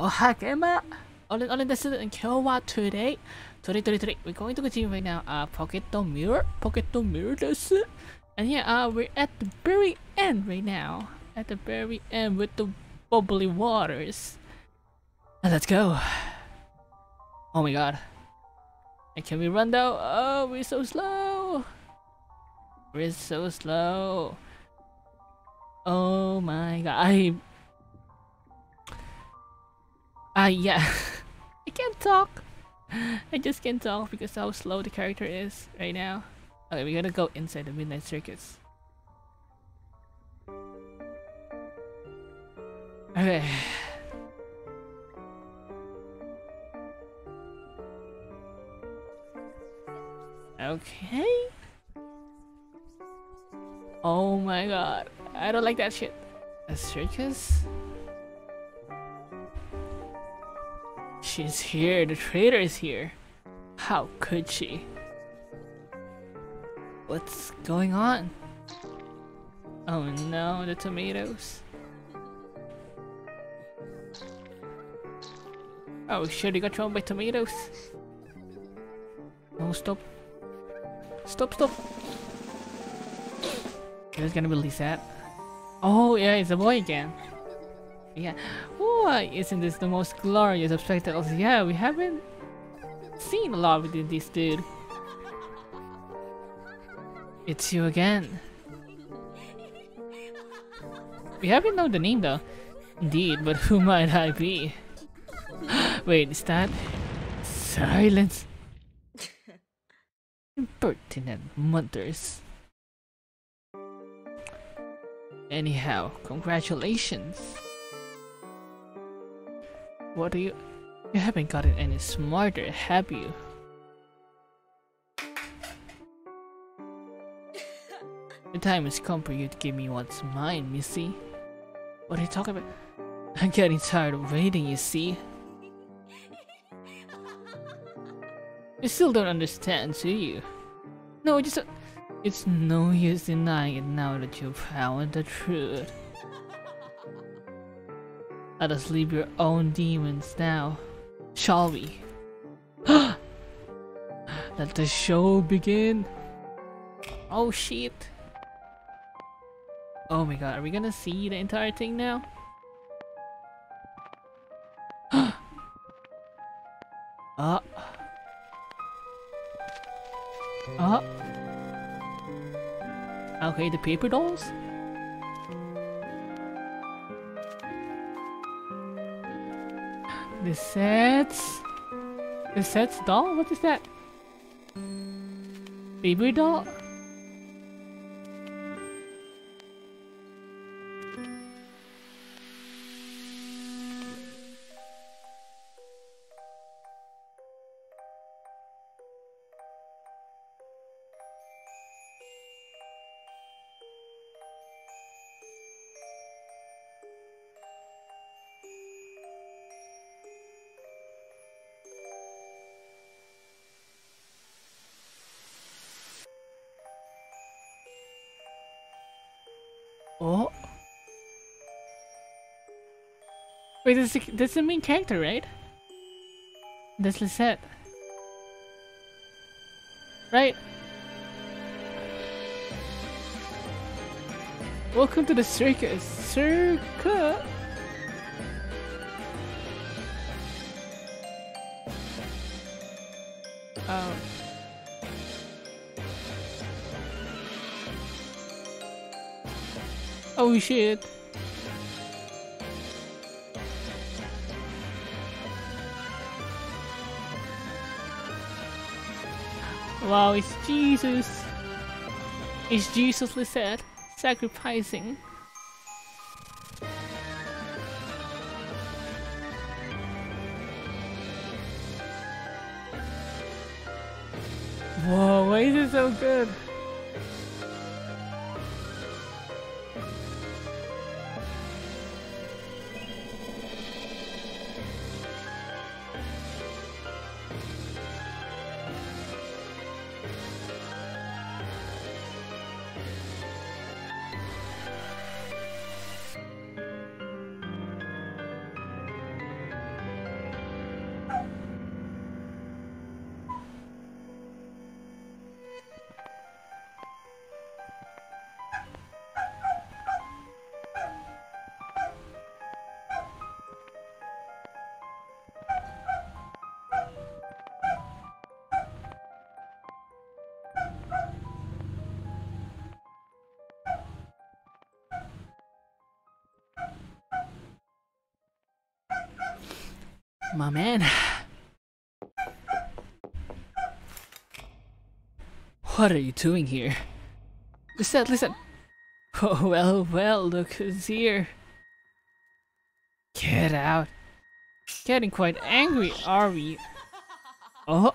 Oh Emma! Ollen Ollen this is in Kyowa today. Today today today we're going to continue right now. Uh Pocket the Mirror. Pocket the Mirror it. And yeah, uh we're at the very end right now. At the very end with the bubbly waters. And let's go. Oh my god. And can we run though? Oh we're so slow. We're so slow. Oh my god. I Ah, uh, yeah. I can't talk. I just can't talk because how slow the character is right now. Okay, we're gonna go inside the Midnight Circus. Okay. Okay. Oh my god. I don't like that shit. A circus? She's here. The traitor is here. How could she? What's going on? Oh no, the tomatoes. Oh shit, he got thrown by tomatoes. No, stop. Stop, stop. Was gonna release that. Oh yeah, it's a boy again. Yeah. Why isn't this the most glorious of spectacles? Yeah, we haven't seen a lot within this dude. It's you again. We haven't known the name though. Indeed, but who might I be? Wait, is that... Silence! Impertinent mothers. Anyhow, congratulations. What do you... You haven't gotten any smarter, have you? The time has come for you to give me what's mine, Missy. What are you talking about? I'm getting tired of waiting, you see. You still don't understand, do you? No, just... It's no use denying it now that you've found the truth. Let us leave your own demons now, shall we? Let the show begin! Oh shit! Oh my god, are we gonna see the entire thing now? uh. Uh. Okay, the paper dolls? The sets? The sets doll? What is that? Baby doll? Wait, this is, this is the main character, right? That's Lisette. Right? Welcome to the circus. Circus! Oh. Oh shit. Wow, it's Jesus. It's Jesus Lisette sacrificing. Whoa, why is it so good? My man. What are you doing here? Listen, listen. Oh, well, well, look who's here. Get out. Getting quite angry, are we? Oh.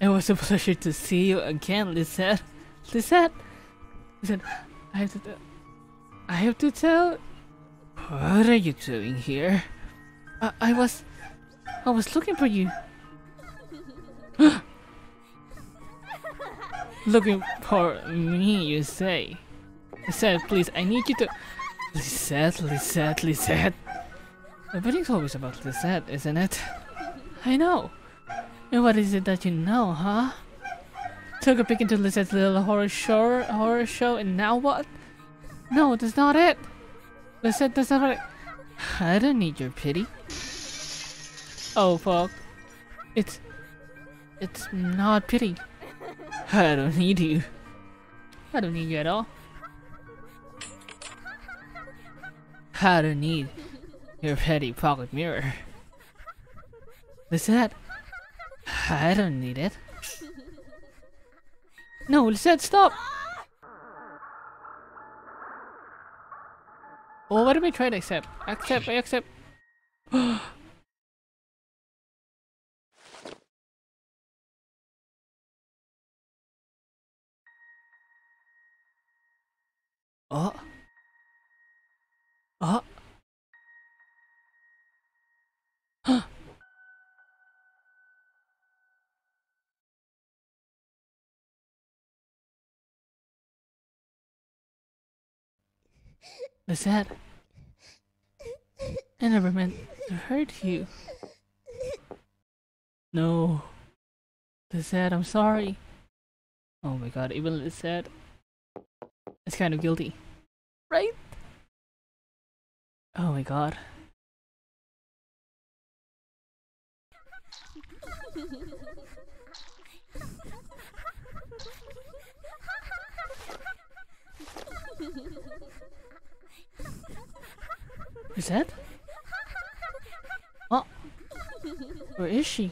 It was a pleasure to see you again, Lisette. Lisette! Listen, I have to. I have to tell. What are you doing here? I, I was. I was looking for you. looking for me, you say? Lisette, please, I need you to. Lisette, Lisette, Lisette. Everything's always about Lisette, isn't it? I know. And what is it that you know, huh? Took a peek into Lisette's little horror show, horror show, and now what? No, that's not it. Not it. I don't need your pity. Oh fuck. It's... It's not pity. I don't need you. I don't need you at all. I don't need your petty pocket mirror. Lisette, I don't need it. No, Lisette, stop! Well, what did we try to accept? Accept, I accept. oh. Oh. Lisette. I never meant to hurt you. No. Lisette, I'm sorry. Oh my god, even Lisette is kind of guilty. Right? Oh my god. Is that? Oh, where is she?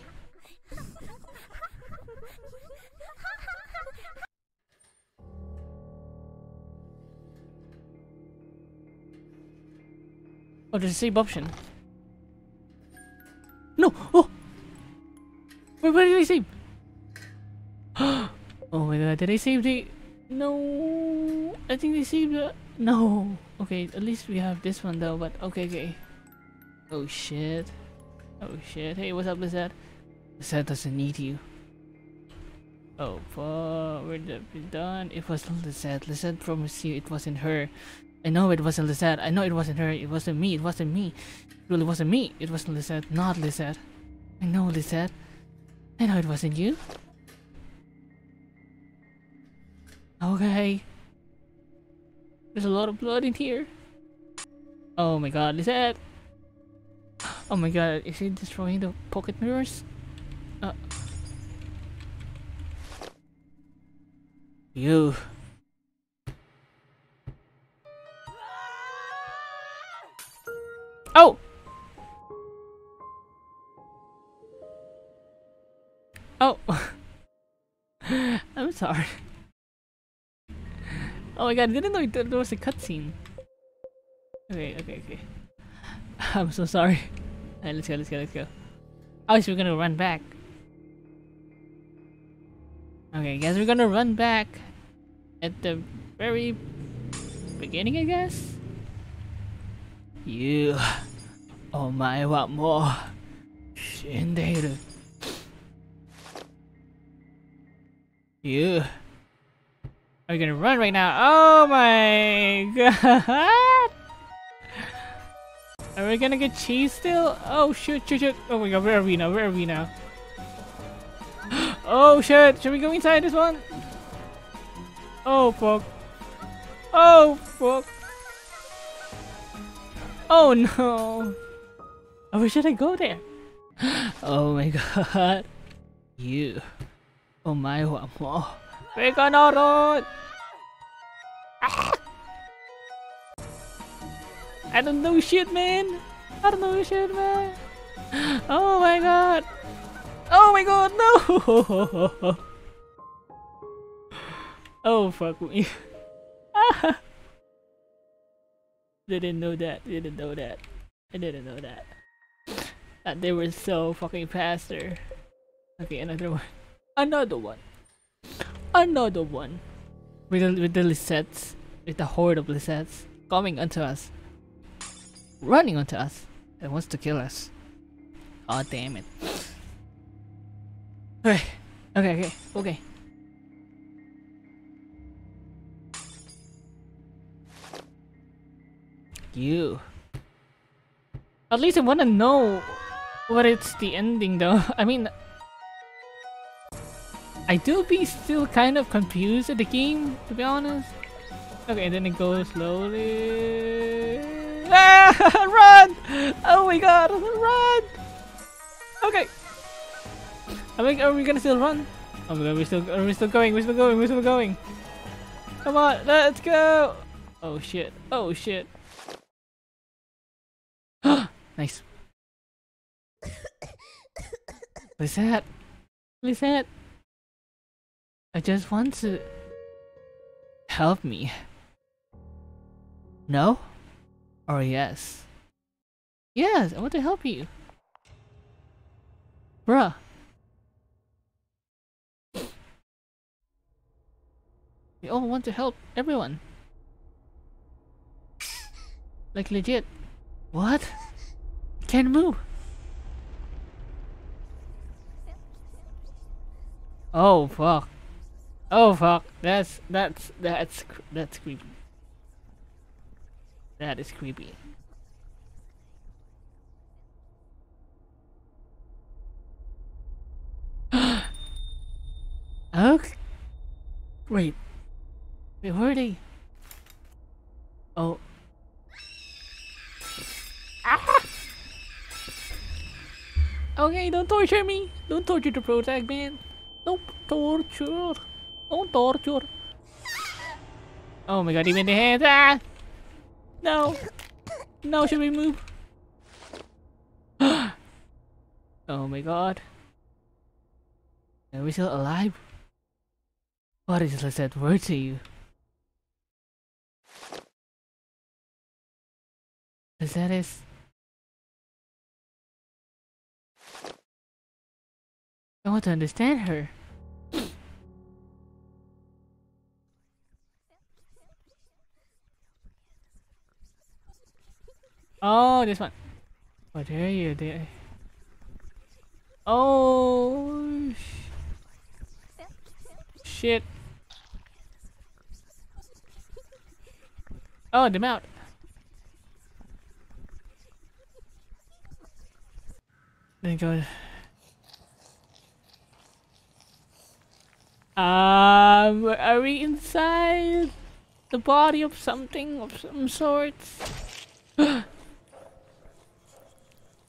Oh, there's a save option. No! Oh! Wait, where did I save? oh my god, did I save the... No! I think they saved the... No! Okay, at least we have this one though, but okay, okay. Oh shit. Oh shit. Hey, what's up, Lisette? Lisette doesn't need you. Oh, fuck. We're done. It wasn't Lisette. Lisette promised you it wasn't her. I know it wasn't Lisette. I know it wasn't her. It wasn't me. It wasn't me. It really wasn't me. It wasn't Lisette. Not Lisette. I know Lisette. I know it wasn't you. Okay. There's a lot of blood in here. Oh my god, is that... Oh my god, is he destroying the pocket mirrors? Uh. You. Oh! Oh! I'm sorry. Oh my god, I didn't know there was a cutscene. Okay, okay, okay. I'm so sorry. Alright, let's go, let's go, let's go. Oh, so we're gonna run back. Okay, guess we're gonna run back at the very beginning, I guess? You. Oh my, what more? Shinderu. You. Are we gonna run right now? Oh my god! Are we gonna get cheese still? Oh shoot, shoot, shoot. Oh my god, where are we now? Where are we now? Oh shit, should we go inside this one? Oh fuck. Oh fuck. Oh no. Oh, where should I go there? Oh my god. You. Oh my what? We're gonna! Ah! I don't know shit, man! I don't know should, man. Oh my god. Oh my god, no! oh fuck me. didn't know that, didn't know that. I didn't know that. That they were so fucking faster. Okay, another one. Another one. Another one. With the, with the. With the horde of Lisettes. Coming onto us. Running onto us. It wants to kill us. Oh damn it. Okay, okay, okay, okay. You. At least I wanna know what it's the ending though. I mean, I do be still kind of confused at the game, to be honest. Okay, and then it goes slowly. Ah, run! Oh my god, run! Okay. Are we, are we gonna still run? Oh my god, we're still, are we still going, we're still going, we're still going. Come on, let's go! Oh shit, oh shit. nice. What's that? What's that? I just want to help me. No? Or yes? Yes, I want to help you. Bruh. We all want to help everyone. Like legit. What? Can't move. Oh fuck. Oh fuck. That's that's that's that's creepy. That is creepy. okay. Wait. Wait, where are they? Oh. Ah! Okay, don't torture me. Don't torture the protag man. Don't torture. Don't torture. Oh my god, even the hands. Ah! No. No, should we move? oh my god. Are we still alive? What is that word to you? Is that is? I want to understand her. Oh, this one. What are you there? Oh, sh shit. Oh, the mount. Then go. Um, are we inside the body of something of some sorts?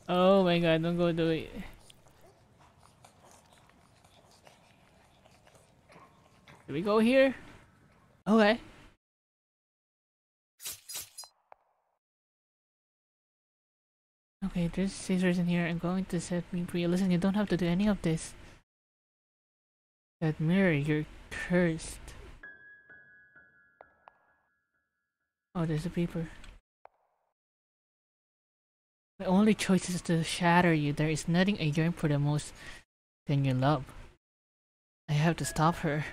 Oh my god, don't go do it. Do we go here? Okay. Okay, there's scissors in here. I'm going to set me free. Listen, you don't have to do any of this. That mirror, you're cursed. Oh, there's a paper. My only choice is to shatter you. There is nothing I yearn for the most than your love. I have to stop her.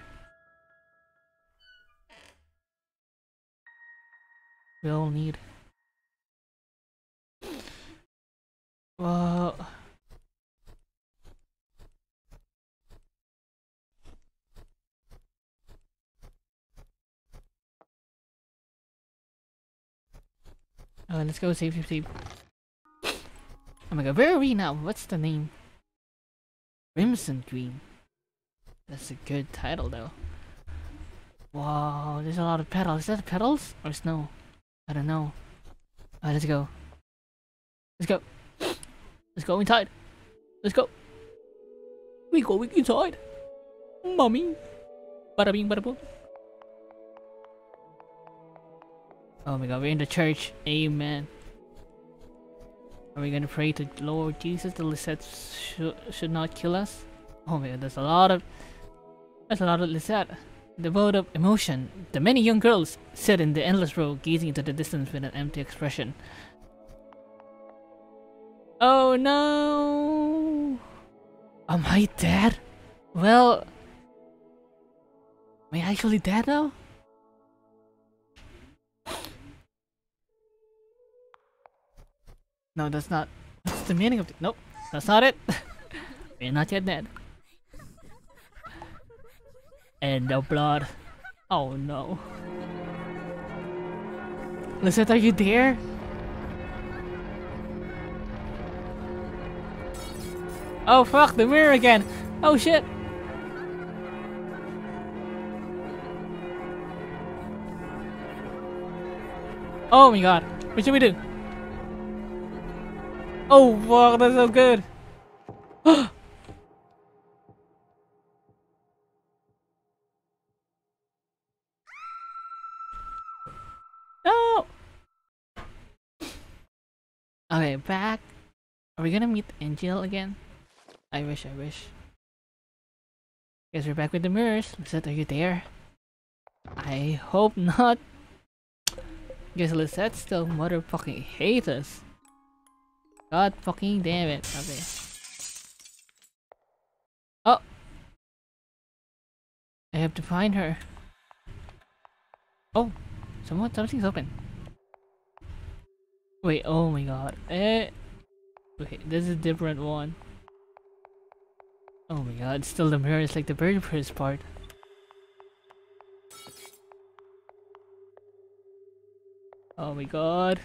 We all need. Well... Uh, let's go save, save, save. Oh my god, where are we now? What's the name? Crimson Dream. That's a good title though. Wow, there's a lot of petals. Is that petals or snow? I don't know. Alright, let's go. Let's go. Let's go inside. Let's go. We going inside. Mommy. Bada bing, bada boom. Oh my god, we're in the church. Amen. Are we gonna pray to Lord Jesus that Lisette should, should not kill us? Oh man, there's a lot of there's a lot of Lisette. Devoid of emotion, the many young girls sit in the endless row gazing into the distance with an empty expression. Oh no! Am I dead? Well... Am I actually dead now? No, that's not... That's the meaning of it. Nope, that's not it. We're not yet dead. And the blood. Oh no. Lisette, are you there? Oh fuck, the mirror again! Oh shit! Oh my god, what should we do? Oh wow, that's so good! no! Okay, back. Are we gonna meet Enjel again? I wish, I wish. Guess we're back with the mirrors. Lisette, are you there? I hope not. Guess Lisette still motherfucking hates us. God fucking damn it. Okay. Oh! I have to find her. Oh! Someone, something's open. Wait, oh my god. Eh. Wait, this is a different one. Oh my god, still the mirror is like the very first part. Oh my god.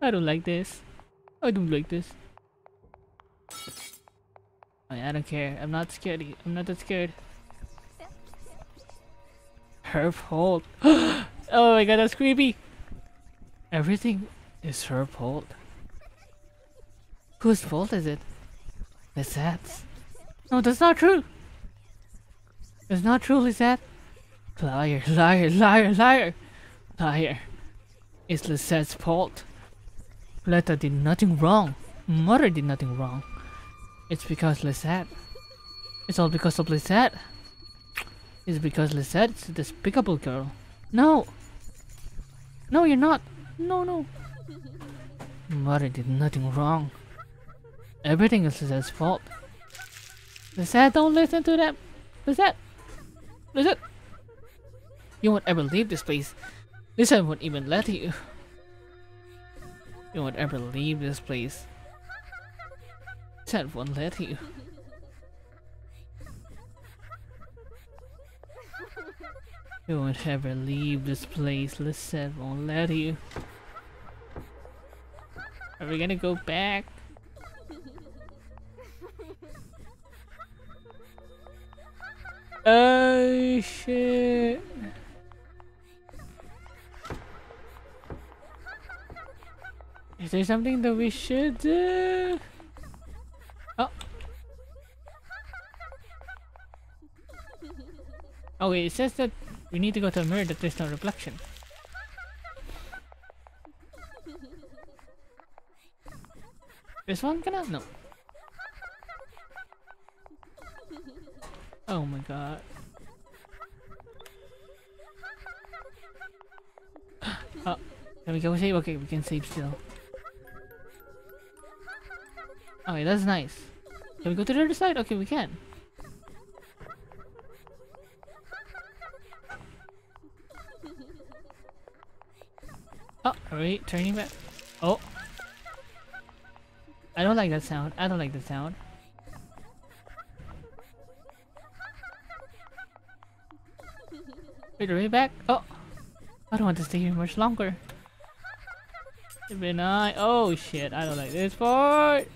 I don't like this. I don't like this. I, don't care. I'm not scared. I'm not that scared. Her fault. oh my god, that's creepy. Everything is her fault. Whose fault is it? Lisette's. No, that's not true. It's not true, Lisette. Liar, liar, liar, liar. Liar. It's Lisette's fault. Letta did nothing wrong. Mother did nothing wrong. It's because Lisette. It's all because of Lisette. It's because Lisette's a despicable girl. No! No, you're not. No, no. Mother did nothing wrong. Everything is Lisette's fault. Lisette, don't listen to them. Lisette! Lisette! You won't ever leave this place. Lisette won't even let you. You won't ever leave this place. Lisette won't let you. You won't ever leave this place. Lisette won't let you. Are we gonna go back? Oh shit. Is there something that we should do? Oh. Wait, it says that we need to go to a mirror that there's no reflection. This one gonna? No. Oh my god. oh, can we go save? Okay, we can save still. Okay, that's nice. Can we go to the other side? Okay, we can. Oh, are we turning back? Oh. I don't like that sound. I don't like that sound. Wait, are we back? Oh! I don't want to stay here much longer. I oh shit, I don't like this part!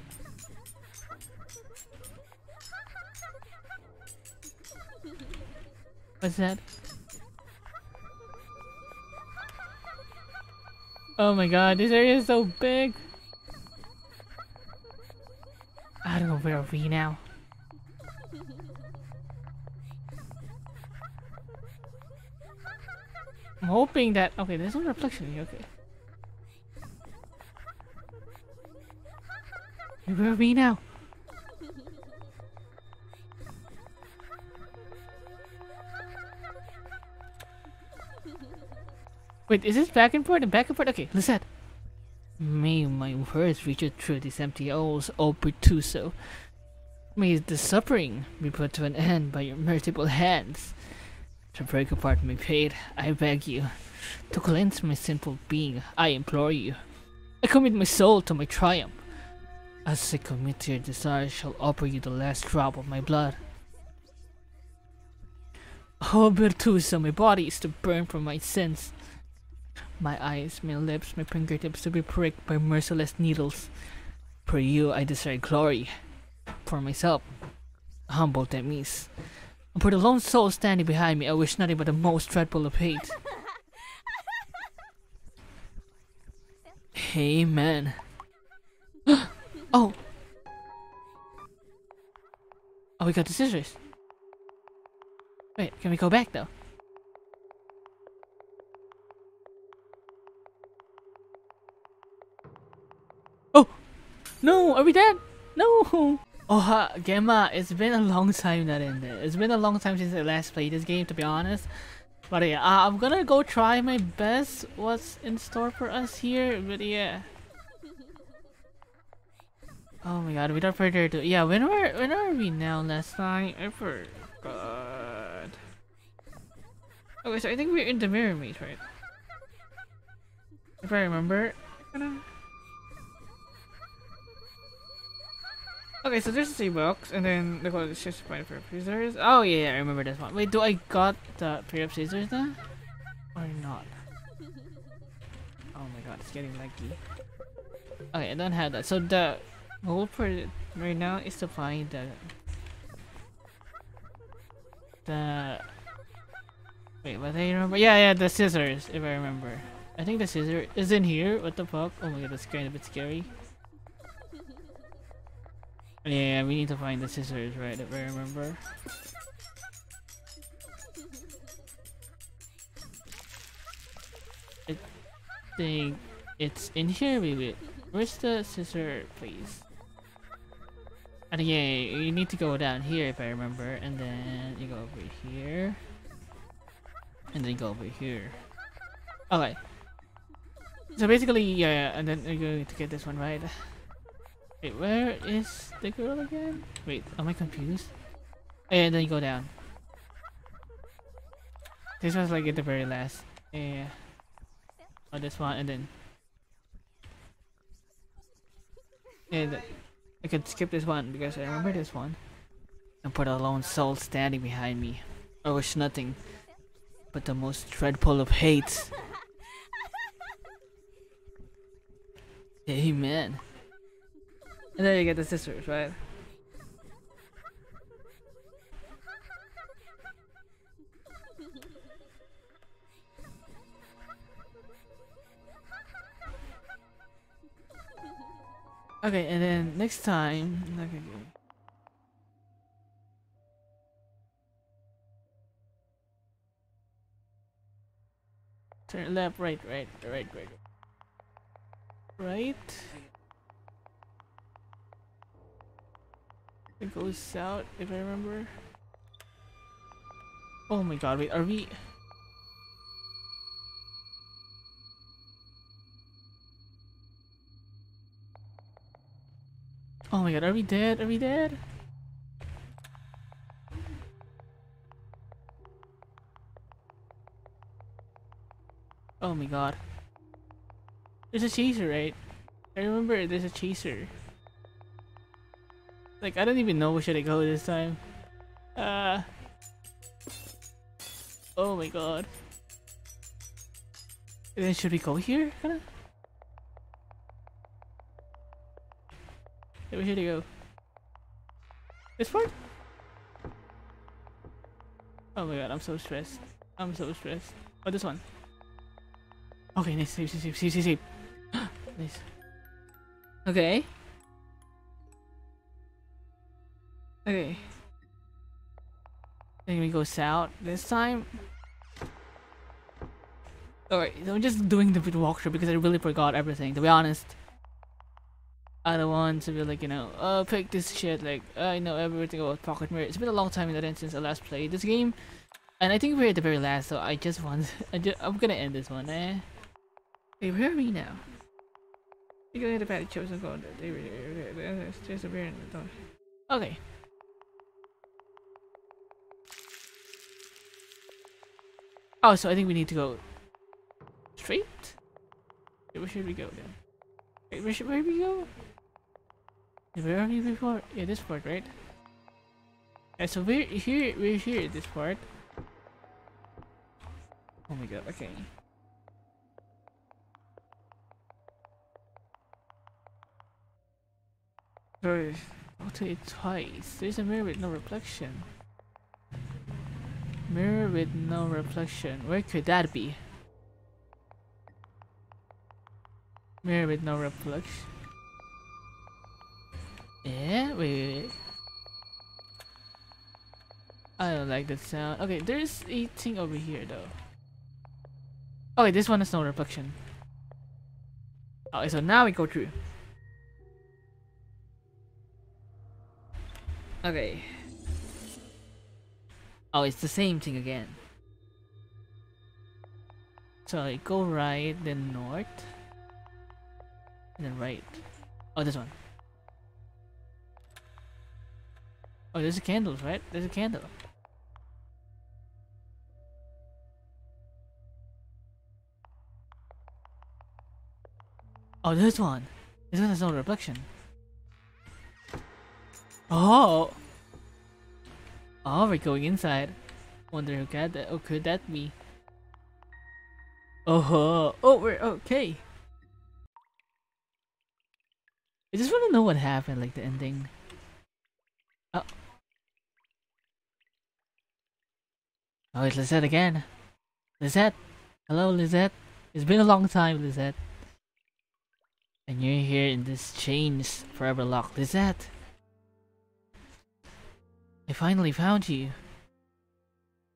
What's that? Oh my god, this area is so big! I don't know where are we now. I'm hoping that okay, there's no reflection here, okay. Where are we now? Wait, is this back and forth and back and forth? Okay, listen. May my words reach you through these empty halls, O Pertuso. May the suffering be put to an end by your merciful hands. To break apart my fate, I beg you. To cleanse my sinful being, I implore you. I commit my soul to my triumph. As I commit to your desire, I shall offer you the last drop of my blood. Oh, Bertusa, my body is to burn for my sins. My eyes, my lips, my fingertips to be pricked by merciless needles. For you, I desire glory. For myself, humble Demis. And for the lone soul standing behind me, I wish nothing but the most dreadful of hate. Amen. oh! Oh, we got the scissors. Wait, can we go back though? No! Are we dead? No! Oh, Gemma, it's been a long time that in there. It's been a long time since I last played this game, to be honest. But yeah, uh, I'm gonna go try my best what's in store for us here, but yeah. Oh my god, without further ado, yeah, when were when are we now last time? I forgot. Okay, so I think we're in the mirror maze, right? If I remember. Okay, so there's a sea box, and then the code is just point for scissors. Oh yeah, I remember this one. Wait, do I got the pair of scissors now? Or not? Oh my god, it's getting laggy. Okay, I don't have that. So the goal for right now is to find the the wait, what I remember? Yeah, yeah, the scissors. If I remember, I think the scissor is in here. What the fuck? Oh my god, that's kind of a bit scary. Yeah, we need to find the scissors, right, if I remember. I think it's in here. Where's the scissor, please? And yeah, you need to go down here if I remember, and then you go over here. And then go over here. Okay. So basically, yeah, and then you're going to get this one right. Wait, where is the girl again? Wait, am I confused? And then you go down. This was like at the very last. Yeah. Oh, this one, and then. And I could skip this one because I remember this one. And put a lone soul standing behind me. I wish nothing but the most dreadful of hates. Amen. And then you get the sisters, right? Okay, and then next time, okay, Turn left, right, right, right, right. Right. It goes south, if I remember. Oh my god, wait, are we... Oh my god, are we dead? Are we dead? Oh my god. There's a chaser, right? I remember there's a chaser. Like, I don't even know where should I go this time. Uh... Oh my god. And then should we go here? Kinda? Yeah, where should I go? This part? Oh my god, I'm so stressed. I'm so stressed. Oh, this one. Okay, nice. Save, save, save, save, save. nice. Okay. Okay. Then we go south this time. Alright, so I'm just doing the walkthrough because I really forgot everything, to be honest. Uh, I don't want to be like, you know, uh, pick this shit, like, I know everything about Pocket Mirror. It's been a long time in that since I last played this game. And I think we're at the very last, so I just want, I I'm gonna end this one, eh? Hey, where are we now? You're gonna get a bad chosen gold. There's a bear in the door. Okay. Oh, so I think we need to go straight? where should we go then? Where should where we go? Where are we before? Yeah, this part, right? Yeah, so we're here, we're here at this part. Oh my god, okay. Sorry, I'll tell you twice. There's a mirror with no reflection. Mirror with no reflection. Where could that be? Mirror with no reflection. Yeah, wait, wait, wait. I don't like that sound. Okay, there's a thing over here though. Okay, this one has no reflection. Okay, so now we go through. Okay. Oh, it's the same thing again. So I go right, then north, then right. Oh, this one. Oh, there's a candle, right? There's a candle. Oh, this one. This one has no reflection. Oh! Oh, we're going inside. Wonder who got that. Oh, could that be? Oh, oh, we're okay. I just want to know what happened, like the ending. Oh. Oh, it's Lisette again. Lisette! Hello, Lisette. It's been a long time, Lisette. And you're here in this chains forever locked. Lizette! I finally found you.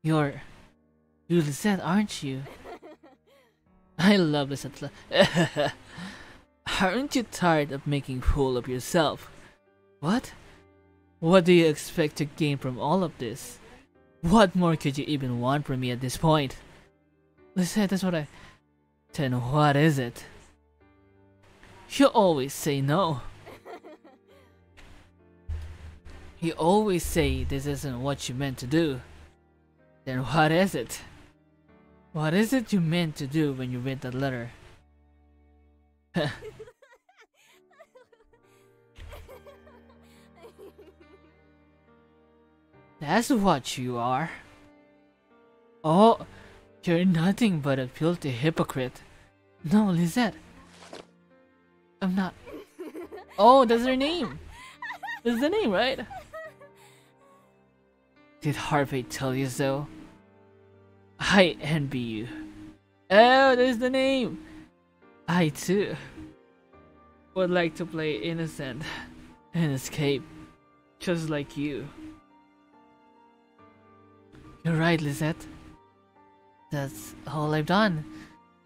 You're... You Lisette, aren't you? I love Lisette. aren't you tired of making fool of yourself? What? What do you expect to gain from all of this? What more could you even want from me at this point? Lisette, that's what I... Then what is it? You always say no. You always say this isn't what you meant to do. Then what is it? What is it you meant to do when you read that letter? That's what you are. Oh, you're nothing but a filthy hypocrite. No, Lisette. I'm not. Oh, that's her name. That's the name, right? Did Harvey tell you so? I envy you. Oh, there's the name! I too would like to play innocent and escape, just like you. You're right, Lisette. That's all I've done.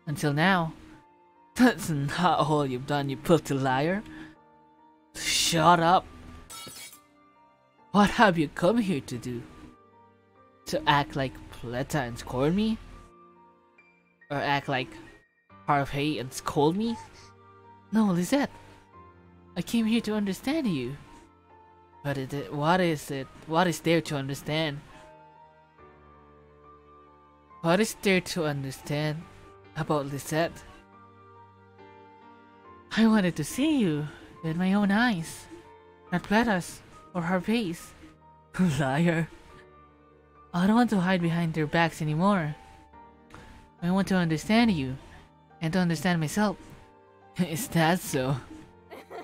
Until now. That's not all you've done, you filthy liar. Shut up. What have you come here to do? To act like Fleta and scold me? Or act like Harvey and scold me? No, Lisette. I came here to understand you. But it, what is it? What is there to understand? What is there to understand about Lisette? I wanted to see you with my own eyes, not Fleta's or Harvey's. Liar. I don't want to hide behind their backs anymore. I want to understand you, and to understand myself. Is that so?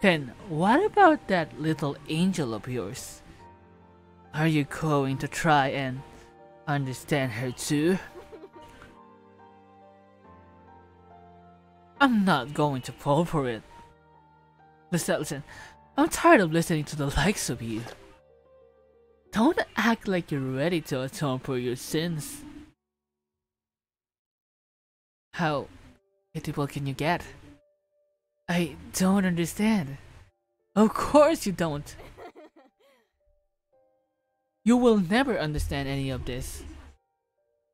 then, what about that little angel of yours? Are you going to try and understand her too? I'm not going to fall for it. Listen, listen, I'm tired of listening to the likes of you. Don't act like you're ready to atone for your sins. How pitiful can you get? I don't understand. Of course you don't. You will never understand any of this.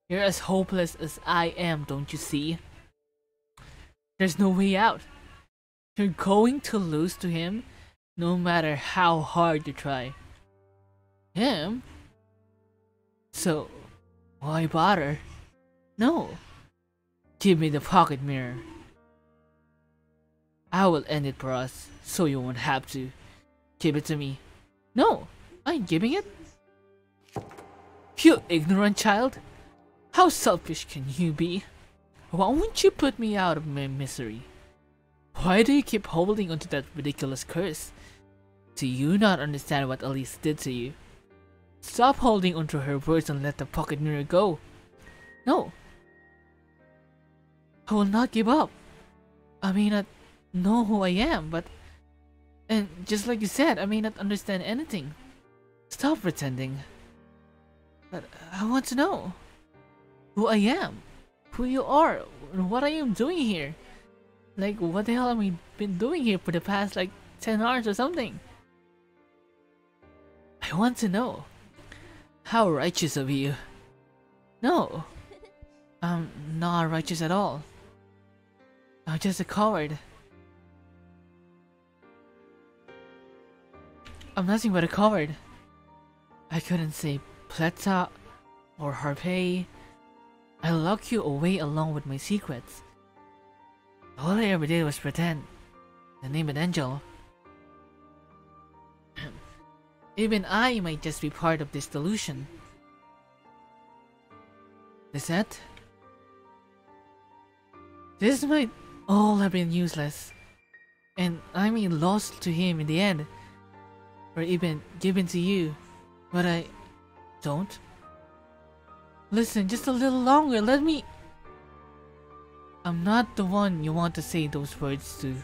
You're as hopeless as I am, don't you see? There's no way out. You're going to lose to him no matter how hard you try. Him? So, why bother? No. Give me the pocket mirror. I will end it for us, so you won't have to. Give it to me. No, I ain't giving it. You ignorant child. How selfish can you be? Why won't you put me out of my misery? Why do you keep holding onto that ridiculous curse? Do you not understand what Elise did to you? Stop holding onto her words and let the pocket mirror go. No. I will not give up. I may not know who I am, but... And just like you said, I may not understand anything. Stop pretending. But I want to know who I am, who you are, what I am doing here. Like, what the hell have we been doing here for the past, like, 10 hours or something? I want to know. How righteous of you. No. I'm not righteous at all. I'm just a coward. I'm nothing but a coward. I couldn't say Fleta or Harpae. I locked you away along with my secrets. All I ever did was pretend and name an angel. Even I might just be part of this delusion. Is that? This might all have been useless. And I mean lost to him in the end. Or even given to you. But I don't. Listen, just a little longer, let me... I'm not the one you want to say those words to.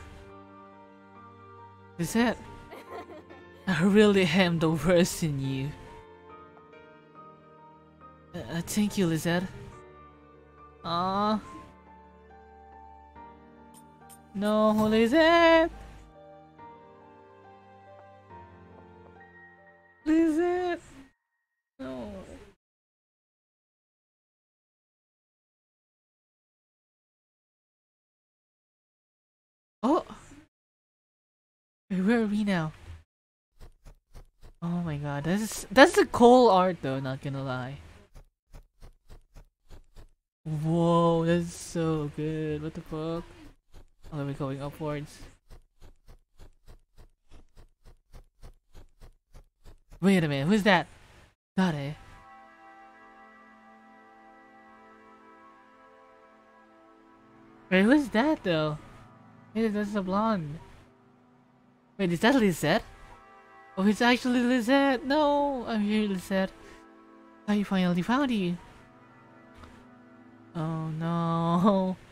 Is that? I really am the worst in you. Uh, thank you, Lisette. Ah. No, Lisette! Lisette! No. Oh! Where are we now? Oh my god, that's that's the cool art though, not gonna lie. Whoa, that's so good. What the fuck? Oh, we're going upwards. Wait a minute, who's that? Dare? Wait, who's that though? Wait, that's a blonde. Wait, is that Lisette? Oh, it's actually Lisette! No! I'm here, Lisette. I finally found you. Oh no.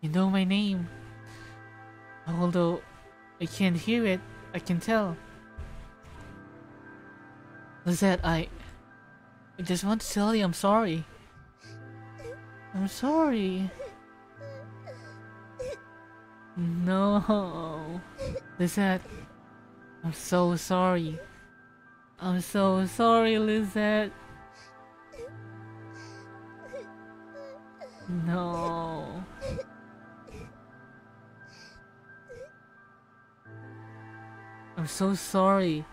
You know my name. Although I can't hear it, I can tell. Lisette, I... I just want to tell you I'm sorry. I'm sorry. No. Lisette. I'm so sorry. I'm so sorry, Lisette. No. I'm so sorry.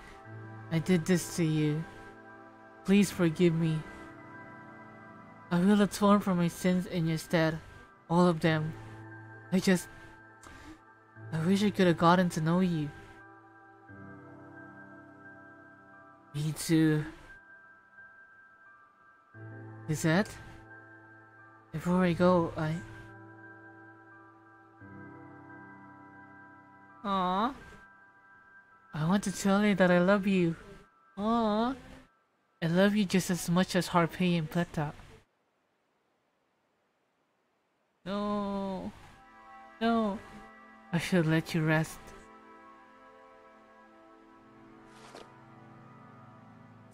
I did this to you. Please forgive me. I will atone for my sins in your stead. All of them. I just... I wish I could have gotten to know you. Me too. Is that? Before I go, I... Aww. I want to tell you that I love you. Aww. I love you just as much as Harpae and Fleta. No. No. I should let you rest.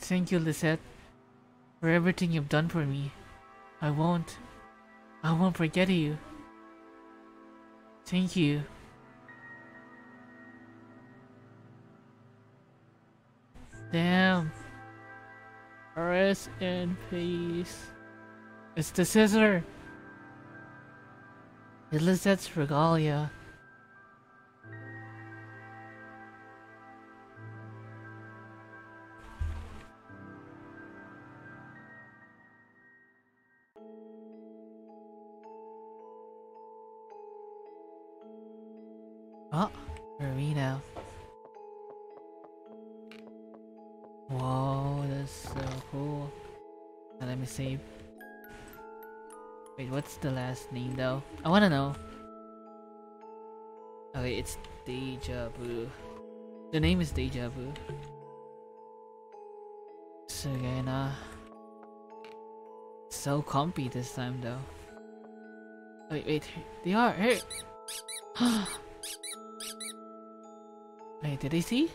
Thank you, Lisette, for everything you've done for me. I won't. I won't forget you. Thank you. Damn. Rest in peace. It's the scissor! It Lisette's regalia. The last name though? I wanna know. Okay, it's Deja Vu. The name is Deja Vu. Sagana. So comfy this time though. Wait, wait, they are here. wait, did they see?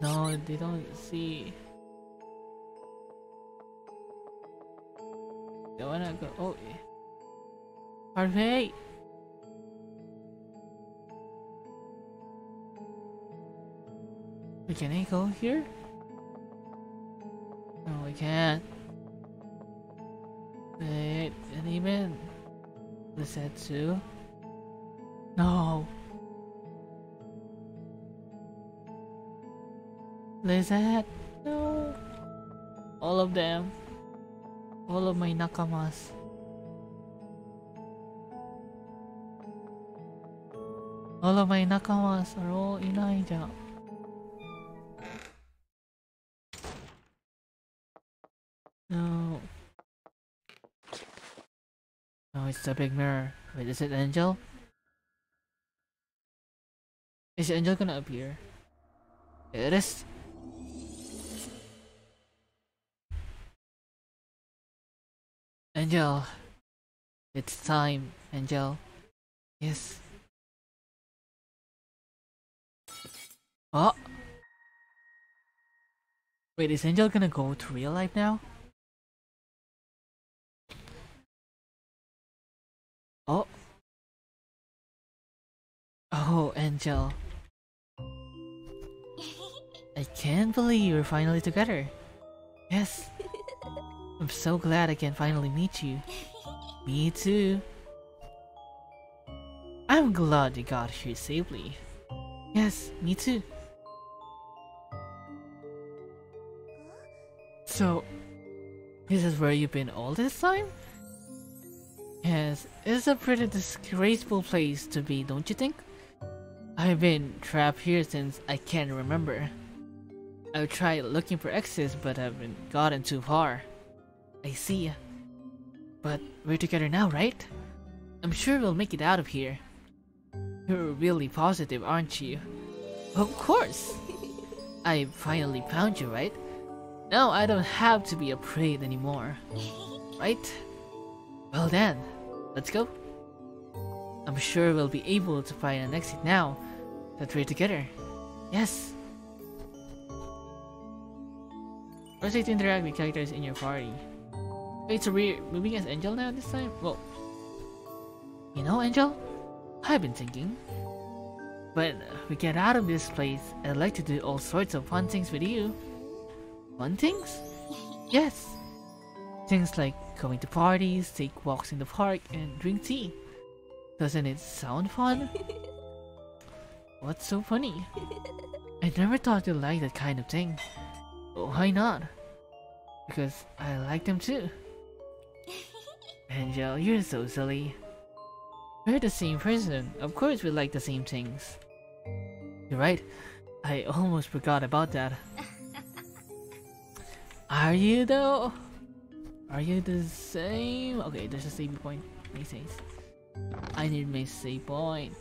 No, they don't see. They wanna go. Oh, yeah. Wait, can I go here? No, we can't. Wait, and even the set too. No. Lisette, no. All of them. All of my nakamas. All of my nakamas are all in Aija. No. No, it's the big mirror. Wait, is it Angel? Is Angel gonna appear? It is. Angel. It's time, Angel. Yes. Oh! Wait, is Angel gonna go to real life now? Oh. Oh, Angel. I can't believe we're finally together. Yes. I'm so glad I can finally meet you. Me too. I'm glad you got here safely. Yes, me too. So, this is where you've been all this time? Yes, it's a pretty disgraceful place to be, don't you think? I've been trapped here since I can't remember. I've tried looking for exits but I haven't gotten too far. I see. But we're together now, right? I'm sure we'll make it out of here. You're really positive, aren't you? Of course! I finally found you, right? Now I don't have to be afraid anymore. Right? Well then, let's go. I'm sure we'll be able to find an exit now that we're together. Yes. First, to interact with characters in your party. Wait, so we're moving as Angel now this time? Well, you know, Angel, I've been thinking. When uh, we get out of this place, I'd like to do all sorts of fun things with you. Fun things? Yes. Things like going to parties, take walks in the park, and drink tea. Doesn't it sound fun? What's so funny? I never thought you'd like that kind of thing. Why not? Because I like them too. Angel, you're so silly. We're the same person. Of course we like the same things. You're right. I almost forgot about that. Are you though? Are you the same? Okay, there's a save point. He says. I need my save point.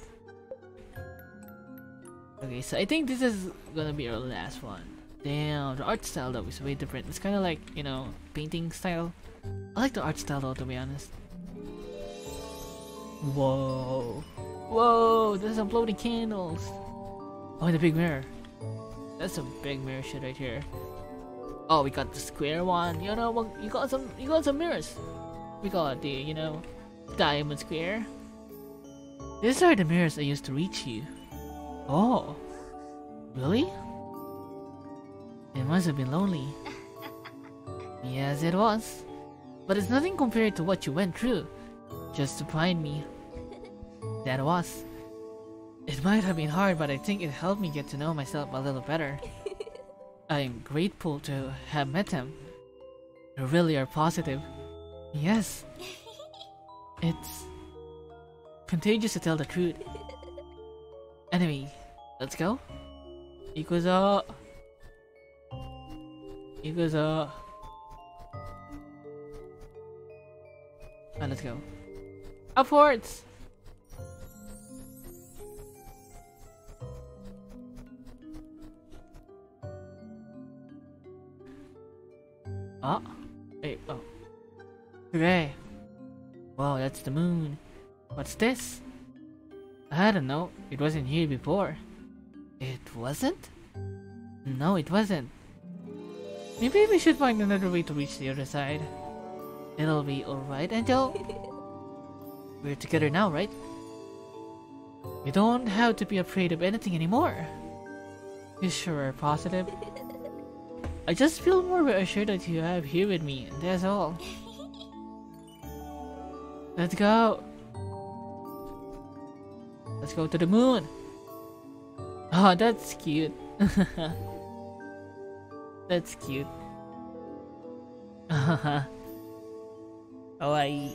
Okay, so I think this is gonna be our last one. Damn, the art style though is way different. It's kind of like, you know, painting style. I like the art style though, to be honest. Whoa. Whoa, there's some floating candles. Oh, the big mirror. That's a big mirror shit right here. Oh, we got the square one. You know, you got some, you got some mirrors. We got the, you know, diamond square. These are the mirrors I used to reach you. Oh, really? It must have been lonely. yes, it was. But it's nothing compared to what you went through. Just to find me. That was. It might have been hard, but I think it helped me get to know myself a little better. I'm grateful to have met him. You really are positive. Yes. It's contagious to tell the truth. Anyway, let's go. Ikuzo. Ikuzo. Ah, let's go. Upwards! Ah, hey, oh. Hooray! Wow, that's the moon. What's this? I don't know, it wasn't here before. It wasn't? No, it wasn't. Maybe we should find another way to reach the other side. It'll be alright, Angel? We're together now, right? We don't have to be afraid of anything anymore. You sure are positive? I just feel more reassured that you have here with me, and that's all. Let's go! Let's go to the moon! Oh, that's cute. that's cute. Oh, Kawaii.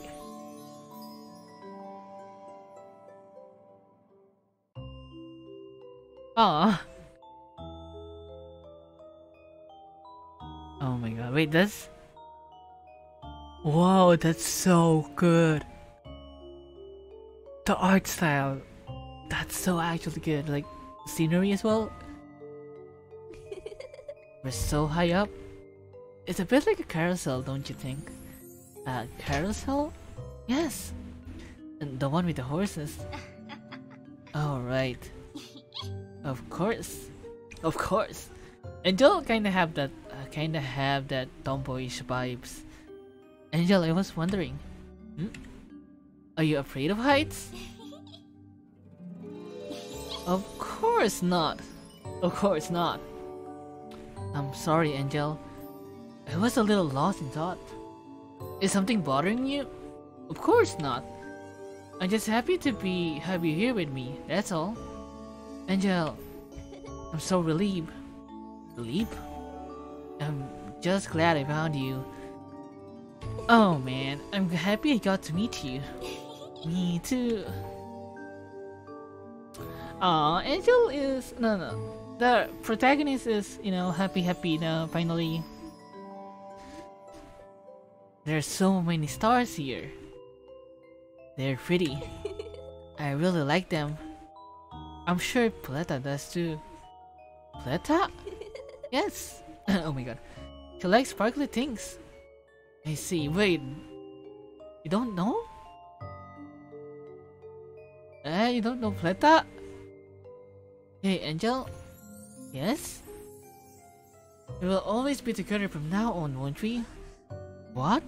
Aw. Oh my god, wait, that's... Whoa, that's so good. The art style, that's so actually good. Like, scenery as well. We're so high up. It's a bit like a carousel, don't you think? A carousel? Yes! And the one with the horses. Oh. Of course. Of course. Angel kinda have that uh, kinda have that tomboyish vibes. Angel, I was wondering. Hmm? Are you afraid of heights? Of course not. Of course not. I'm sorry, Angel. I was a little lost in thought. Is something bothering you? Of course not. I'm just happy to be have you here with me, that's all. Angel, I'm so relieved. Relieved? I'm just glad I found you. Oh man, I'm happy I got to meet you. Me too. Aw, Angel is... no no. The protagonist is, you know, happy happy now, finally. There's so many stars here. They're pretty. I really like them. I'm sure Fleta does too. Fleta? Yes! oh my god. She likes sparkly things. I see. Wait. You don't know? Eh, you don't know Fleta? Hey, Angel? Yes? We will always be together from now on, won't we? What?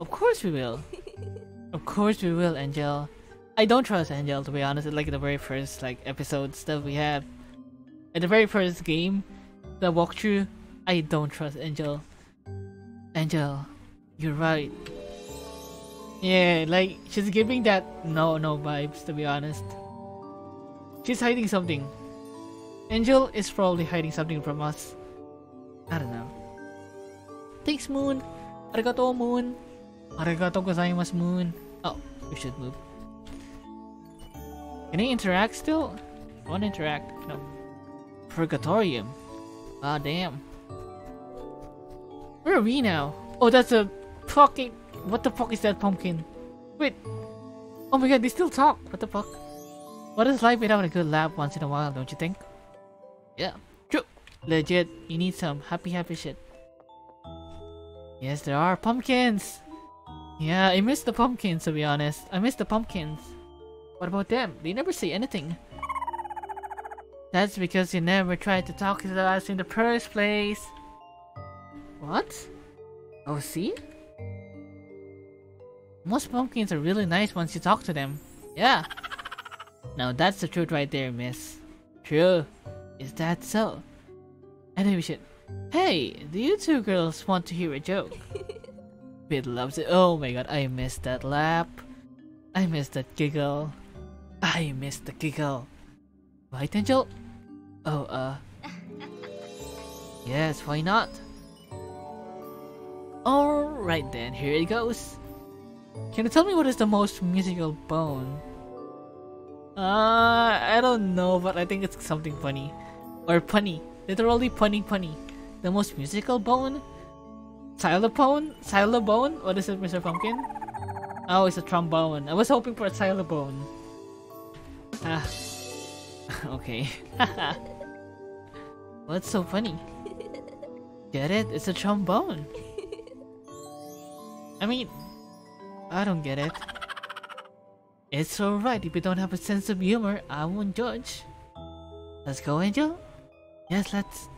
Of course we will. of course we will, Angel. I don't trust Angel to be honest, like the very first like episodes that we had. In the very first game, the walkthrough, I don't trust Angel. Angel, you're right. Yeah, like she's giving that no no vibes to be honest. She's hiding something. Angel is probably hiding something from us. I don't know. Thanks, Moon. Arigato, Moon. Arigato gozaimasu, Moon. Oh, we should move. Can he interact still? I want to interact. No. Purgatorium. Ah, damn. Where are we now? Oh, that's a fucking... What the fuck is that pumpkin? Wait. Oh my god, they still talk. What the fuck? What is life without a good laugh once in a while, don't you think? Yeah, true. Legit, you need some happy happy shit. Yes, there are pumpkins! Yeah, I miss the pumpkins to be honest. I miss the pumpkins. What about them? They never say anything. That's because you never tried to talk to us in the first place. What? Oh, see? Most pumpkins are really nice once you talk to them. Yeah. Now that's the truth right there, miss. True. Is that so? Anyway, we should Hey, do you two girls want to hear a joke? Bit loves it. Oh my god, I missed that laugh. I missed that giggle. I missed the giggle. Right, Angel? Oh, uh. Yes, why not? Alright then, here it goes. Can you tell me what is the most musical bone? Uh, I don't know, but I think it's something funny. Or punny. Literally punny punny. The most musical bone? Xylophone? Xylobone? What is it, Mr. Pumpkin? Oh, it's a trombone. I was hoping for a xylobone. Ah. okay. What's so funny? Get it? It's a trombone. I mean, I don't get it. It's alright if you don't have a sense of humor, I won't judge. Let's go, Angel? Yes, let's...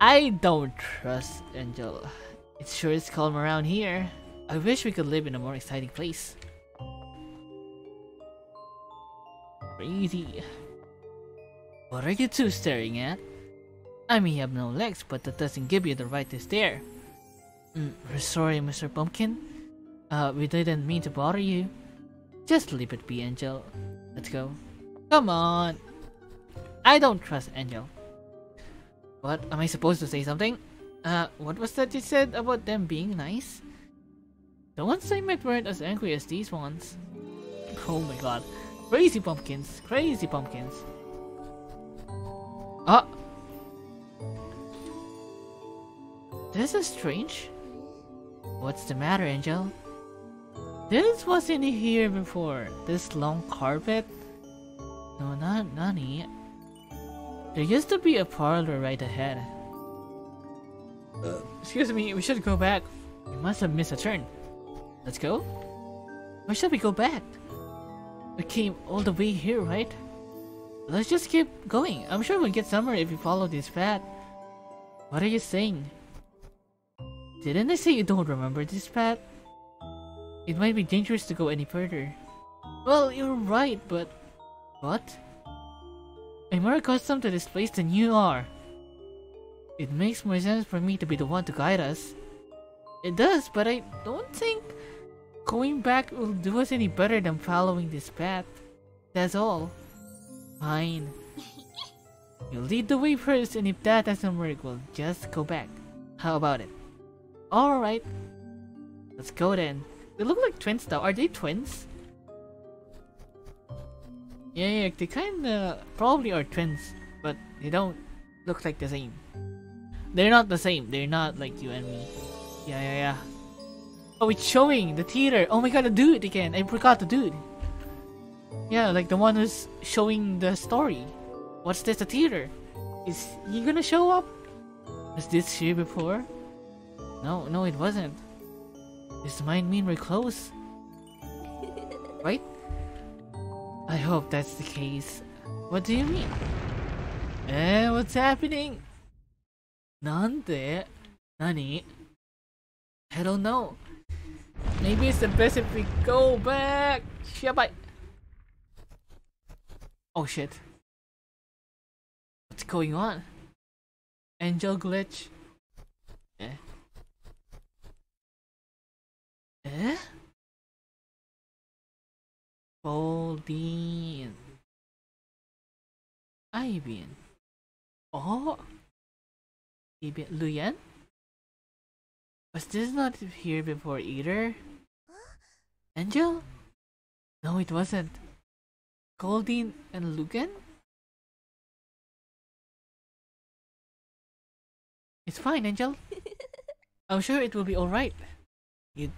I don't trust Angel. It sure is calm around here. I wish we could live in a more exciting place. Crazy. What are you two staring at? I may have no legs, but that doesn't give you the right to stare. Mm, we're sorry, Mr. Pumpkin. Uh, we didn't mean to bother you. Just leave it be, Angel. Let's go. Come on! I don't trust Angel. What? Am I supposed to say something? Uh, what was that you said about them being nice? The ones I met weren't as angry as these ones. Oh my god. Crazy pumpkins. Crazy pumpkins. Ah! This is strange. What's the matter, Angel? This wasn't here before. This long carpet? No, not Nani. There used to be a parlor right ahead. Uh, excuse me, we should go back. We must have missed a turn. Let's go? Why should we go back? We came all the way here, right? Let's just keep going. I'm sure we'll get somewhere if we follow this path. What are you saying? Didn't I say you don't remember this path? It might be dangerous to go any further. Well, you're right, but... What? I'm more accustomed to this place than you are. It makes more sense for me to be the one to guide us. It does, but I don't think going back will do us any better than following this path. That's all. Fine. You lead the way first, and if that doesn't work, we'll just go back. How about it? Alright. Let's go then. They look like twins though. Are they twins? Yeah, yeah, they kinda probably are twins, but they don't look like the same. They're not the same. They're not like you and me. Yeah, yeah, yeah. Oh, it's showing the theater. Oh my god, the dude again. I forgot the dude. Yeah, like the one who's showing the story. What's this, the theater? Is he gonna show up? Was this here before? No, no, it wasn't. Does mine mean we're close? right? I hope that's the case. What do you mean? Eh, what's happening? Nande? Nani? I don't know. Maybe it's the best if we go back. Shabai. Oh shit. What's going on? Angel glitch. Eh? Eh? Folding. Ivan. Oh. Ivan Luyan? Was this not here before either? Angel? No, it wasn't. Goldine and Lugan? It's fine, Angel. I'm sure it will be alright. You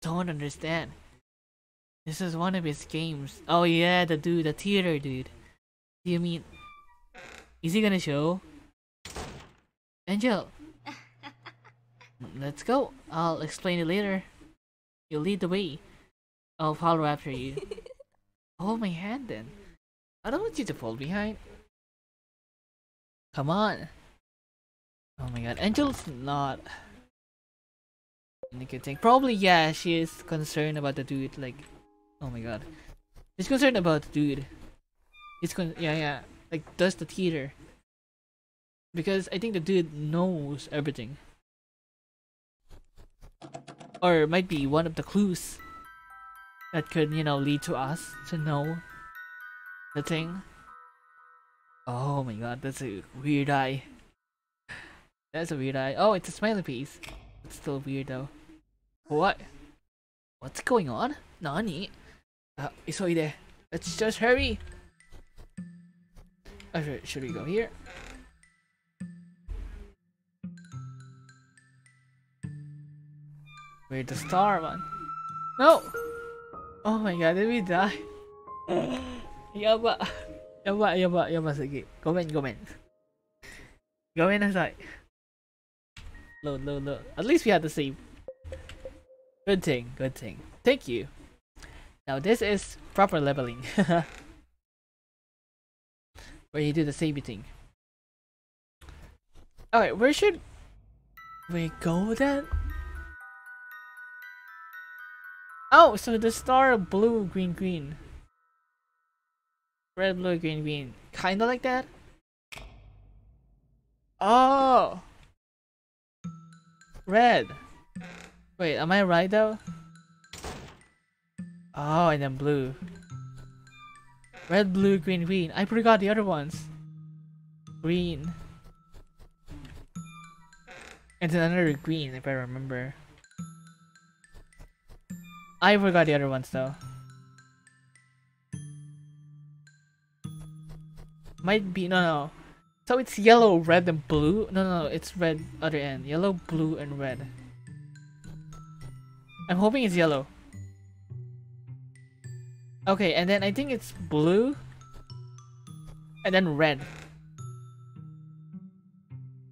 don't understand. This is one of his games. Oh yeah, the dude, the theater dude. Do you mean... Is he gonna show? Angel! Let's go. I'll explain it later. You lead the way. I'll follow after you. Hold my hand then. I don't want you to fall behind. Come on. Oh my god, Angel's not thing. Probably, yeah, she is concerned about the dude. Like, oh my god. She's concerned about the dude. He's con- yeah, yeah. Like, does the theater. Because I think the dude knows everything. Or might be one of the clues that could, you know, lead to us to know the thing. Oh my god, that's a weird eye. That's a weird eye. Oh, it's a smiley face. It's still weird though. What? What's going on? Nani? Uh, there. Let's just hurry. Oh, should, we go here? Where's the star one? No! Oh my god, did we die? yaba. Yaba, yaba, yaba, aside. Load, load. At least we had the save. Good thing, good thing. Thank you. Now this is proper leveling. where you do the saving thing. Alright, where should we go then? Oh, so the star blue, green, green. Red, blue, green, green. Kinda like that? Oh! Red. Wait, am I right though? Oh, and then blue. Red, blue, green, green. I forgot the other ones. Green. And then another green, if I remember. I forgot the other ones though. Might be, no, no. So it's yellow, red, and blue? No, no, no, it's red other end. Yellow, blue, and red. I'm hoping it's yellow. Okay, and then I think it's blue. And then red.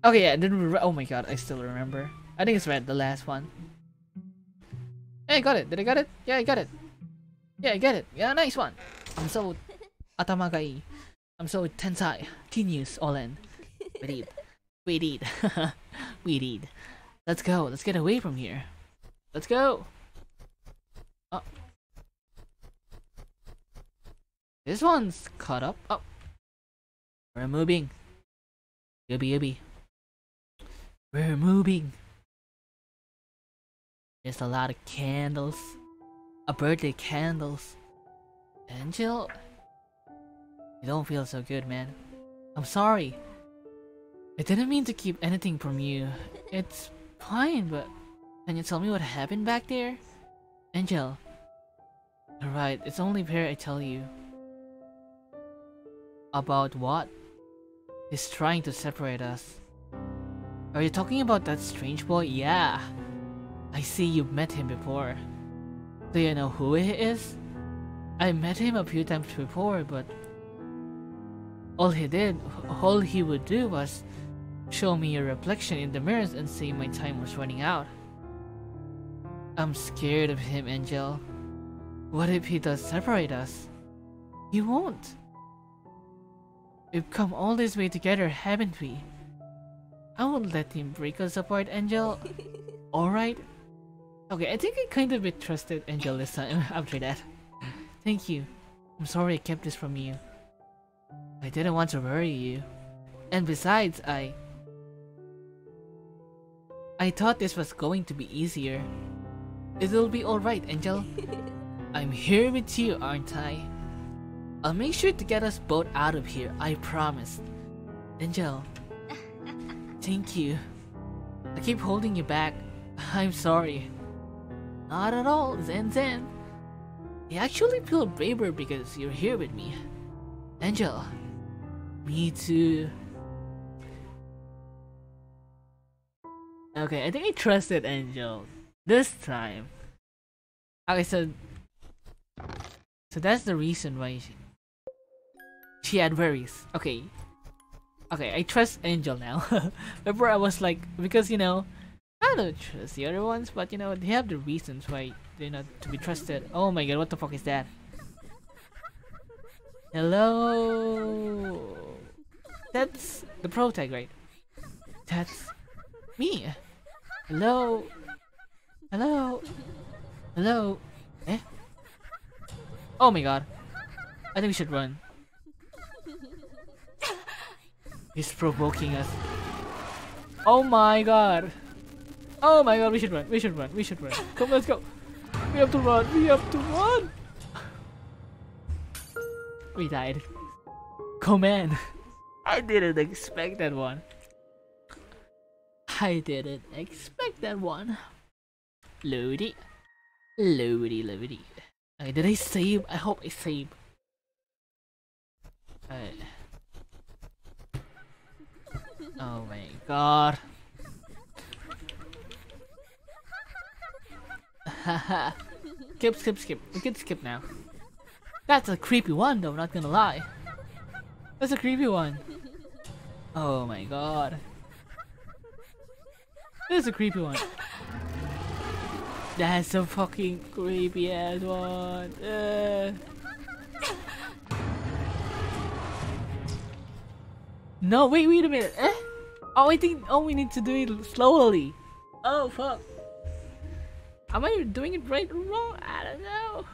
Okay, yeah, and then oh my god, I still remember. I think it's red, the last one. Hey, I got it. Did I get it? Yeah, I got it. Yeah, I get it. Yeah, nice one. I'm so atama atamagai. I'm so tensai. Genius in. We did. We did. we did. Let's go. Let's get away from here. Let's go. This one's caught up. Oh. We're moving. Yubby yubby. We're moving. There's a lot of candles. A birthday candles. Angel? You don't feel so good, man. I'm sorry. I didn't mean to keep anything from you. It's fine, but can you tell me what happened back there? Angel. Alright, it's only fair I tell you. About what? He's trying to separate us. Are you talking about that strange boy? Yeah. I see you've met him before. Do you know who he is? I met him a few times before, but all he did, all he would do was show me a reflection in the mirrors and say my time was running out. I'm scared of him, Angel. What if he does separate us? He won't. We've come all this way together, haven't we? I won't let him break us apart, Angel. Alright? Okay, I think I kind of bit trusted Angel this time after that. Thank you. I'm sorry I kept this from you. I didn't want to worry you. And besides, I... I thought this was going to be easier. It'll be alright, Angel. I'm here with you, aren't I? I'll make sure to get us both out of here, I promise. Angel. Thank you. I keep holding you back. I'm sorry. Not at all, Zen Zen. I actually feel braver because you're here with me. Angel. Me too. Okay, I think I trusted Angel. This time. Okay, so... So that's the reason why she, she had worries. Okay. Okay, I trust Angel now. Before I was like, because you know, I don't trust the other ones, but you know, they have the reasons why they're not to be trusted. Oh my god, what the fuck is that? Hello? That's the pro tag, right? That's me. Hello? Hello? Hello? Eh? Oh my god. I think we should run. He's provoking us. Oh my god. Oh my god, we should run, we should run, we should run. Come, let's go. We have to run, we have to run. We died. Come on. I didn't expect that one. I didn't expect that one. Loady. Loady, loady. Okay, did I save? I hope I save. Uh, oh my god. Skip, skip, skip. We can skip now. That's a creepy one though, not gonna lie. That's a creepy one. Oh my god. This is a creepy one. That's a fucking creepy ass one. Uh. No, wait, wait a minute. Eh? Oh, I think oh we need to do it slowly. Oh fuck. Am I doing it right or wrong? I don't know.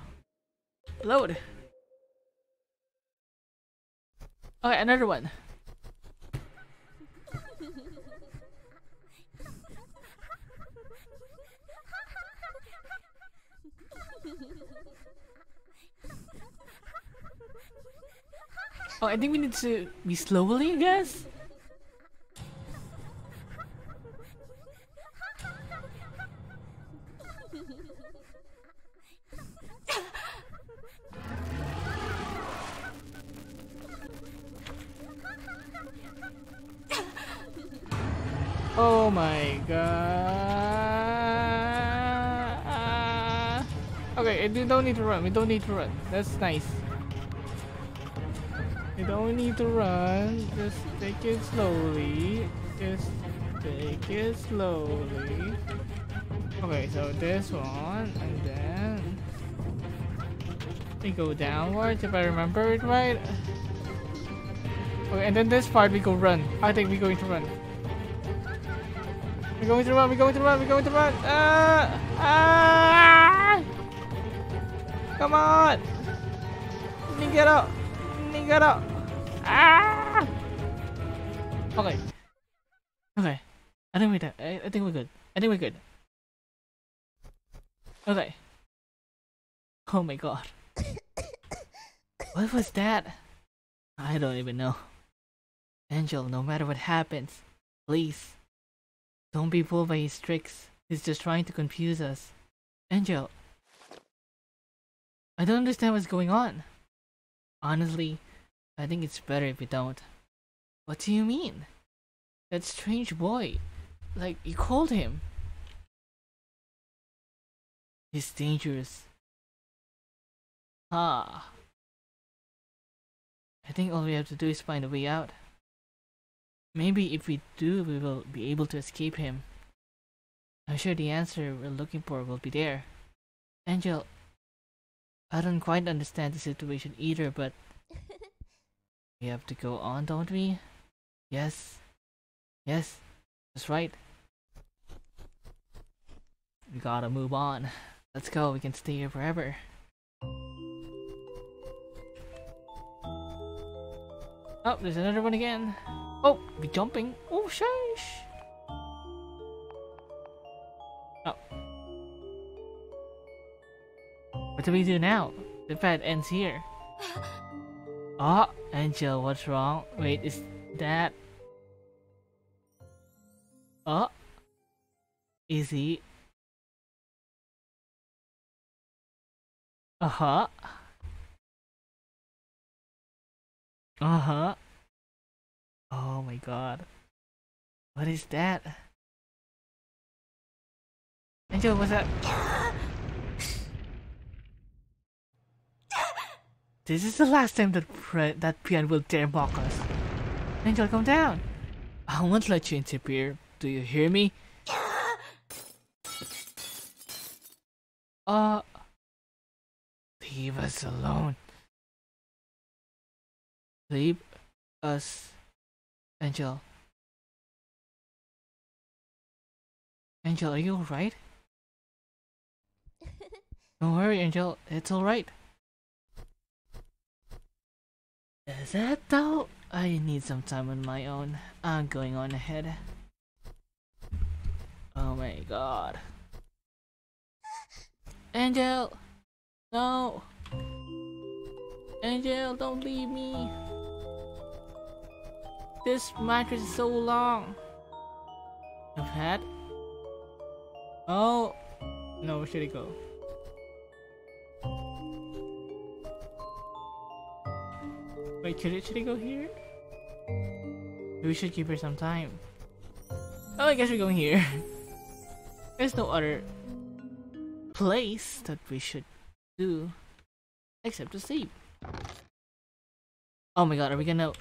Load. Okay, another one. Oh, I think we need to be slowly, I guess? Oh my god. Okay, we don't need to run. We don't need to run. That's nice. Don't need to run. Just take it slowly. Just take it slowly. Okay, so this one, and then we go downwards if I remember it right. Okay, and then this part we go run. I think we're going to run. We're going to run, we're going to run, we're going to run. Ah! Ah! Come on! Let me get up! Let me get up! My god. what was that? I don't even know. Angel, no matter what happens, please don't be fooled by his tricks. He's just trying to confuse us. Angel. I don't understand what's going on. Honestly, I think it's better if we don't. What do you mean? That strange boy. Like, you called him. He's dangerous. Ah. I think all we have to do is find a way out. Maybe if we do, we will be able to escape him. I'm sure the answer we're looking for will be there. Angel, I don't quite understand the situation either, but we have to go on, don't we? Yes. Yes, that's right. We gotta move on. Let's go, we can stay here forever. Oh, there's another one again. Oh, be jumping. Oh, sheesh. Oh. What do we do now? The fight ends here. Oh, Angel, what's wrong? Wait, is that... Oh. Is he... Uh-huh. Uh-huh. Oh my god. What is that? Angel, what's that? this is the last time that that Pian will dare mock us. Angel, come down. I won't let you interfere. Do you hear me? Uh... Leave us alone. Leave us Enjel. Enjel, are you alright? Don't worry, Enjel. It's alright. Is that though? I need some time on my own. I'm going on ahead. Oh my god. Enjel! No! Enjel, don't leave me! This mattress is so long! I've had? Oh! No, where should it go? Wait, should it, should it go here? We should give her some time. Oh, I guess we're going here. There's no other place that we should do except to sleep. Oh my god, are we gonna...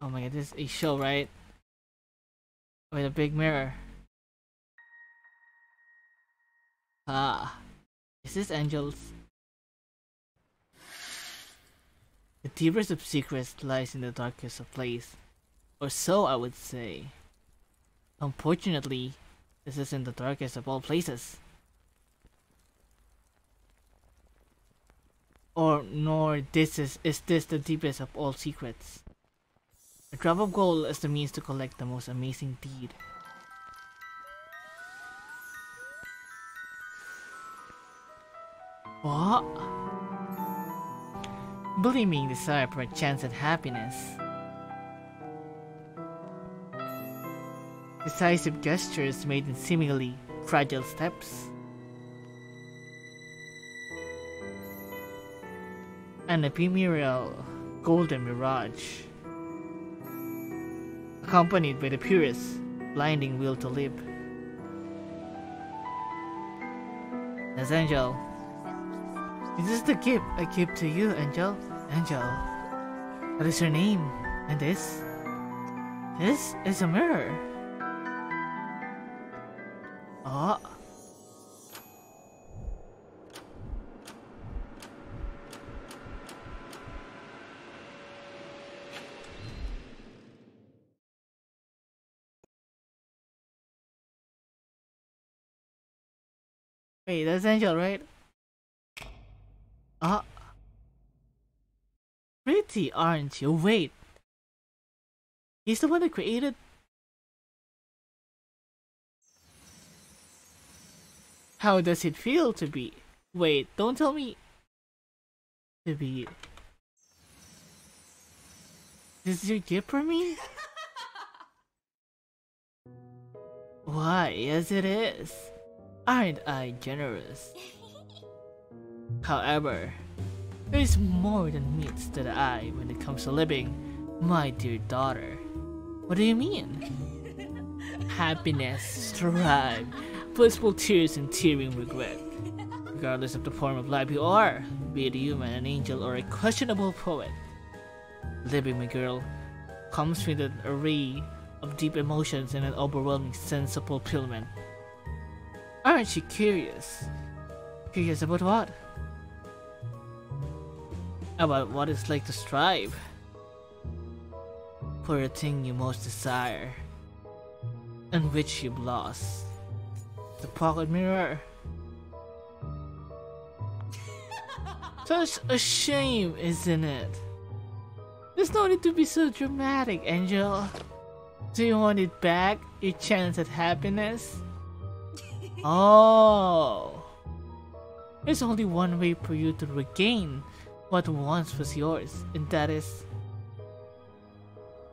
Oh my god, this is a show, right? With a big mirror. Ah. Is this Enjel's The deepest of secrets lies in the darkest of places. Or so I would say. Unfortunately, this isn't the darkest of all places. Or nor this is is this the deepest of all secrets. A drop of gold is the means to collect the most amazing deed. What? Blaming desire for a chance at happiness. Decisive gestures made in seemingly fragile steps. An ephemeral golden mirage. Accompanied by the purest, blinding will to live. As Enjel, this is the gift I give to you, Enjel. Enjel. What is your name? And this? This is a mirror. Oh. Wait, that's Enjel, right? Ah. Uh, pretty, aren't you? Wait. He's the one that created... How does it feel to be... Wait, don't tell me... To be... This is your gift for me? Why, yes it is. Aren't I generous? However, there is more than meets to the eye when it comes to living, my dear daughter. What do you mean? Happiness, strive, blissful tears and tearing regret. Regardless of the form of life you are, be it a human, an angel, or a questionable poet. Living, my girl, comes with an array of deep emotions and an overwhelming sense of fulfillment. Aren't you curious? Curious about what? about what it's like to strive for a thing you most desire and which you've lost. The pocket mirror. Such a shame, isn't it? There's no need to be so dramatic, Enjel. Do you want it back? Your chance at happiness? Oh. There's only one way for you to regain what once was yours, and that is...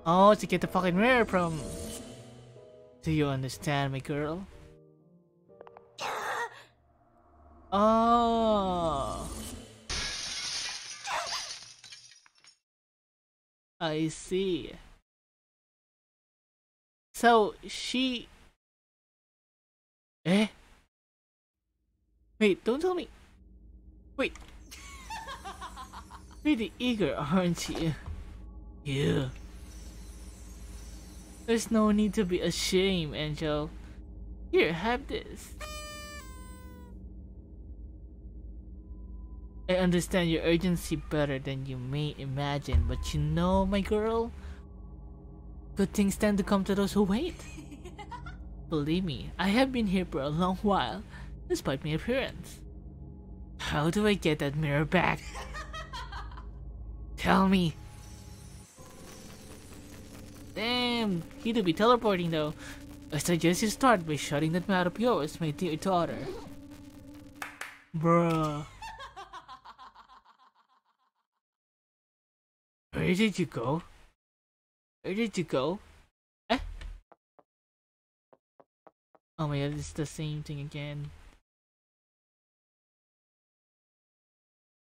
Oh, to get the fucking mirror from... Do you understand, my girl? Oh... I see. So, she... Eh? Wait, don't tell me. Wait, Pretty eager, aren't you? Yeah. There's no need to be ashamed, Enjel. Here, have this. I understand your urgency better than you may imagine, but you know, my girl, good things tend to come to those who wait. Believe me, I have been here for a long while, despite my appearance. How do I get that mirror back? Tell me. Damn, he do be teleporting though. I suggest you start by shutting that mouth of yours, my dear daughter. Bruh. Where did you go? Where did you go? Eh? Oh my god, it's the same thing again.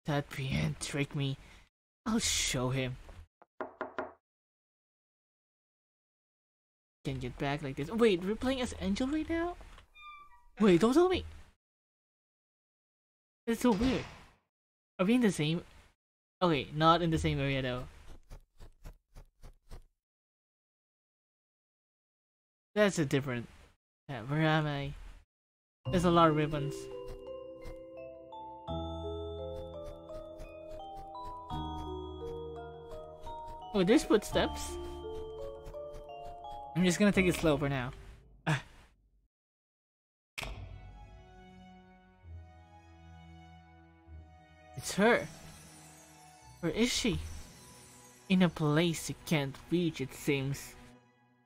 That Brienne tricked me. I'll show him. Can't get back like this. Wait, we're playing as Enjel right now? Wait, don't tell me. It's so weird. Are we in the same? Okay, not in the same area though. That's a different. Yeah, where am I? There's a lot of ribbons. Oh, there's footsteps. I'm just gonna take it slow for now. It's her. Where is she? In a place you can't reach, it seems.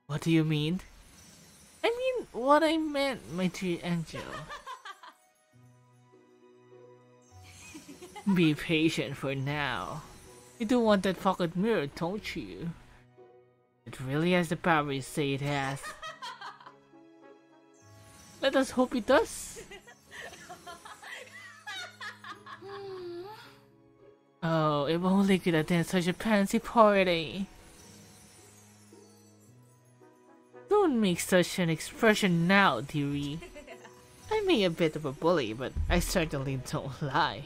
What do you mean? What I meant, my dear angel. Be patient for now. You do want that pocket mirror, don't you? It really has the power you say it has. Let us hope it does. Oh, if only could attend such a fancy party. Don't make such an expression now, dearie. I may be a bit of a bully, but I certainly don't lie.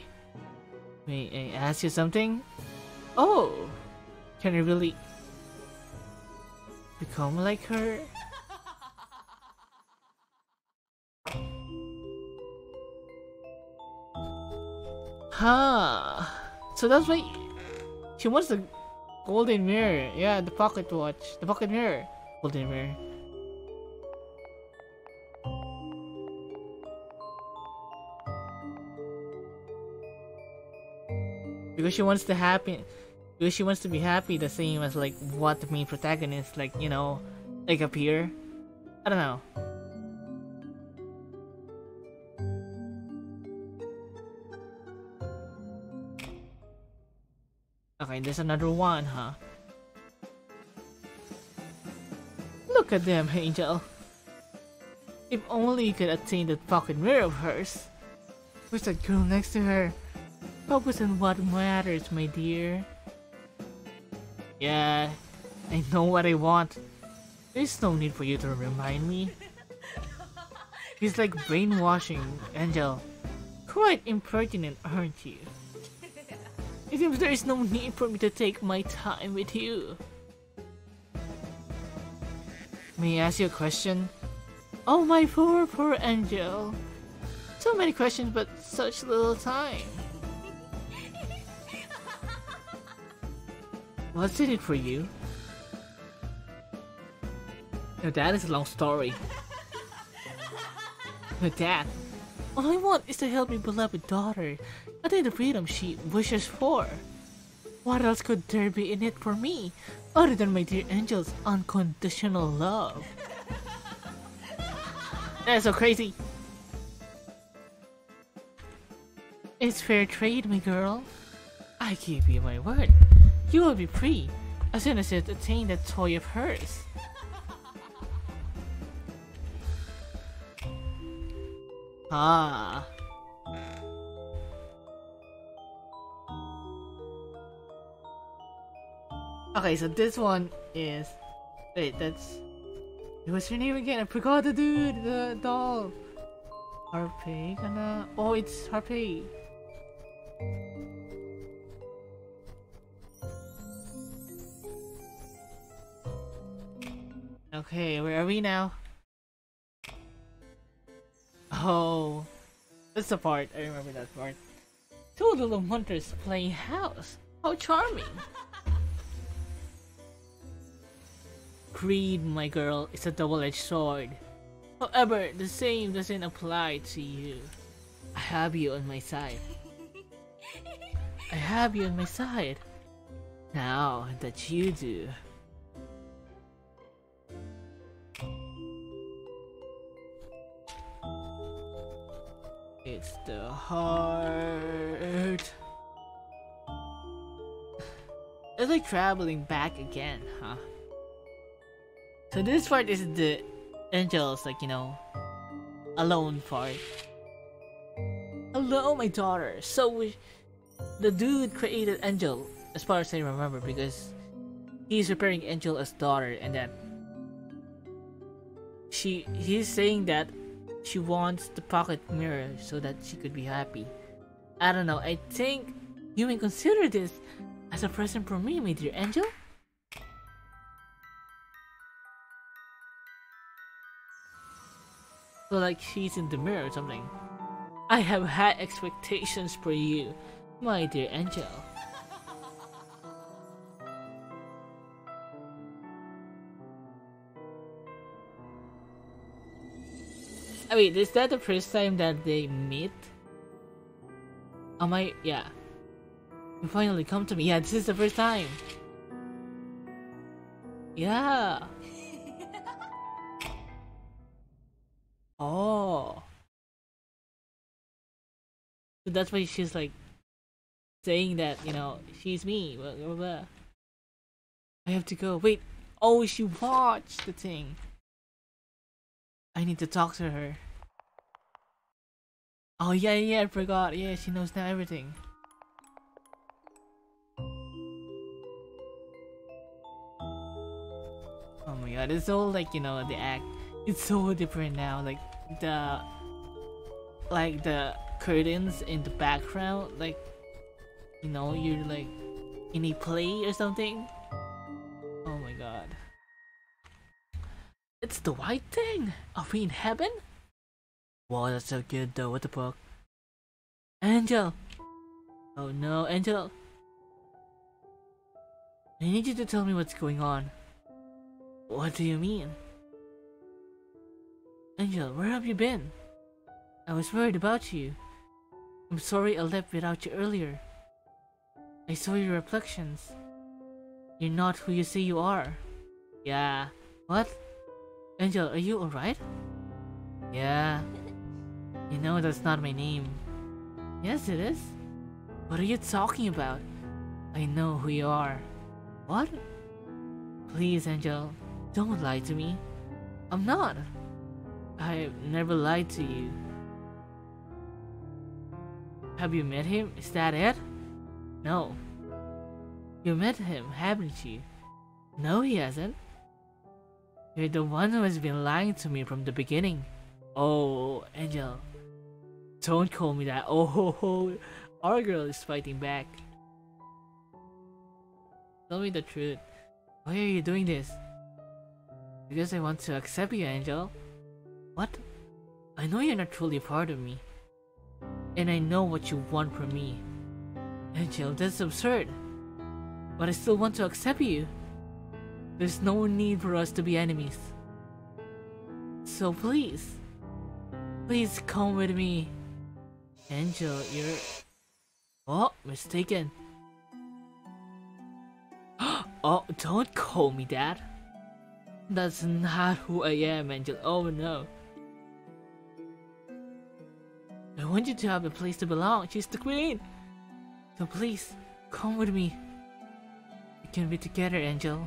May I ask you something? Oh, can I really become like her? Huh. So that's why she wants the golden mirror. Yeah, the pocket watch. The pocket mirror. Golden mirror. Because she wants to happy because she wants to be happy the same as like what the main protagonist like, you know, like appear. I don't know. Okay, there's another one, huh? Look at them, Enjel. If only you could attain that pocket mirror of hers. Who's that girl next to her? Focus on what matters, my dear. Yeah, I know what I want. There's no need for you to remind me. He's like brainwashing, Enjel. Quite impertinent, aren't you? It seems there is no need for me to take my time with you. May I ask you a question? Oh my poor, poor Enjel. So many questions but such little time. What's in it for you? That is a long story. With that, all I want is to help my beloved daughter attain the freedom she wishes for. What else could there be in it for me, other than my dear angel's unconditional love? That's so crazy. It's fair trade, my girl. I give you my word. You will be free as soon as you attain that toy of hers. Ah. Okay, so this one is... Wait, that's... What's your name again? I forgot the dude, the doll. Harpae, gonna... Oh, it's Harpae. Okay, where are we now? Oh, that's the part. I remember that part. Two little hunters playing house. How charming! Greed, my girl, is a double-edged sword. However, the same doesn't apply to you. I have you on my side. I have you on my side. Now that you do, heart. It's like traveling back again, huh? So this part is the angels, like, you know, alone part. Hello, my daughter. So, the dude created Enjel, as far as I remember, because he's preparing Enjel as daughter, and then she he's saying that she wants the pocket mirror so that she could be happy. I don't know. I think you may consider this as a present from me, my dear Enjel. So like she's in the mirror or something. I have high expectations for you, my dear Enjel. Mean, is that the first time that they meet? Am I? Yeah. You finally come to me. Yeah, this is the first time. Yeah. Oh. So that's why she's like saying that, you know, she's me. Blah, blah, blah. I have to go. Wait. Oh, she watched the thing. I need to talk to her. Oh yeah, yeah, I forgot. Yeah, she knows now everything. Oh my god, it's all like, you know, the act. It's so different now. Like, the... Like, the curtains in the background, like, you know, you're like in a play or something. Oh my god. It's the white thing! Are we in heaven? Wow, that's so good though, what the fuck? Enjel! Oh no, Enjel! I need you to tell me what's going on. What do you mean? Enjel, where have you been? I was worried about you. I'm sorry I left without you earlier. I saw your reflections. You're not who you say you are. Yeah. What? Enjel, are you alright? Yeah. You know that's not my name. Yes, it is. What are you talking about? I know who you are. What? Please, Enjel, don't lie to me. I'm not. I've never lied to you. Have you met him? Is that it? No. You met him, haven't you? No, he hasn't. You're the one who has been lying to me from the beginning. Oh, Enjel. Don't call me that. Oh, our girl is fighting back. Tell me the truth. Why are you doing this? Because I want to accept you, Enjel. What? I know you're not truly part of me. And I know what you want from me. Enjel, that's absurd. But I still want to accept you. There's no need for us to be enemies. So please, please come with me. Enjel, you're... Oh, mistaken. oh, don't call me that. That's not who I am, Enjel. Oh no. I want you to have a place to belong. She's the queen. So please, come with me. We can be together, Enjel.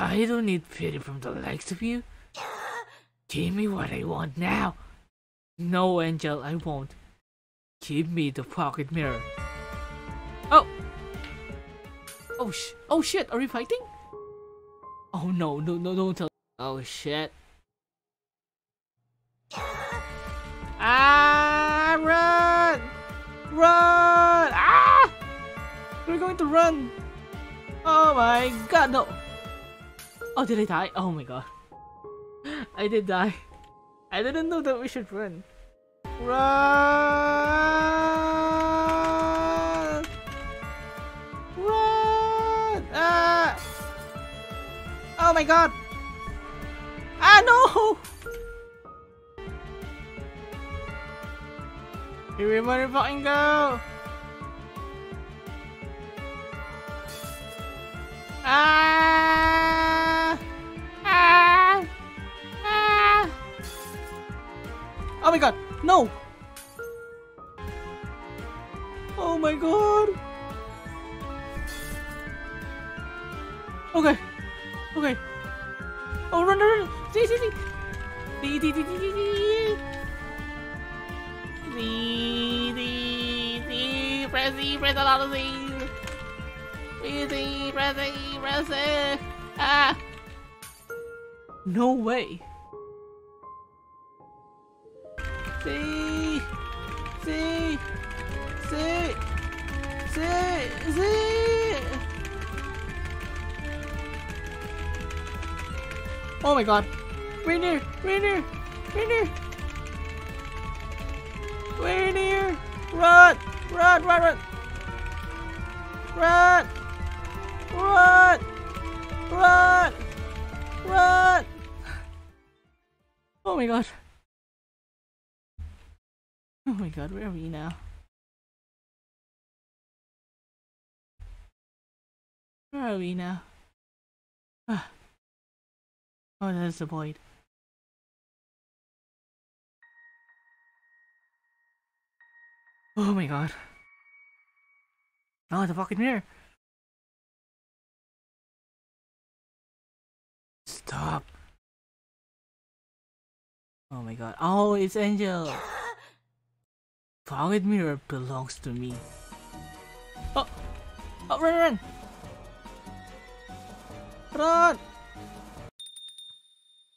I don't need pity from the likes of you. Give me what I want now. No, Enjel, I won't. Give me the pocket mirror. Oh! Oh sh- Oh shit, are we fighting? Oh no, no, no, don't tell- Oh shit. Ah, run! Run! Ah! We're going to run! Oh my god, no! Oh, did I die? Oh my god. I did die. I didn't know that we should run. Run! Run! Ah! Oh my god! Ah no! Here we motherfucking go! Ah! Oh my god! No! Oh my god! Okay. Okay. Oh, run, run, run! See, see, see! See, see, see, see! See, see, see! Press a lot of! See, see, press E, press E! Ah! No way! See! See! See! See! See! Oh my god! Rainier! Rainier! Rainier! Rainier! Run! Run! Run! Run! Run! Run! Run! Run! Oh my god! Oh my god, where are we now? Where are we now? Ah. Oh, that's the void. Oh my god. Oh, the fucking mirror. Stop. Oh my god. Oh, it's Enjel. Pocket mirror belongs to me. Oh! Oh, run, run! Run!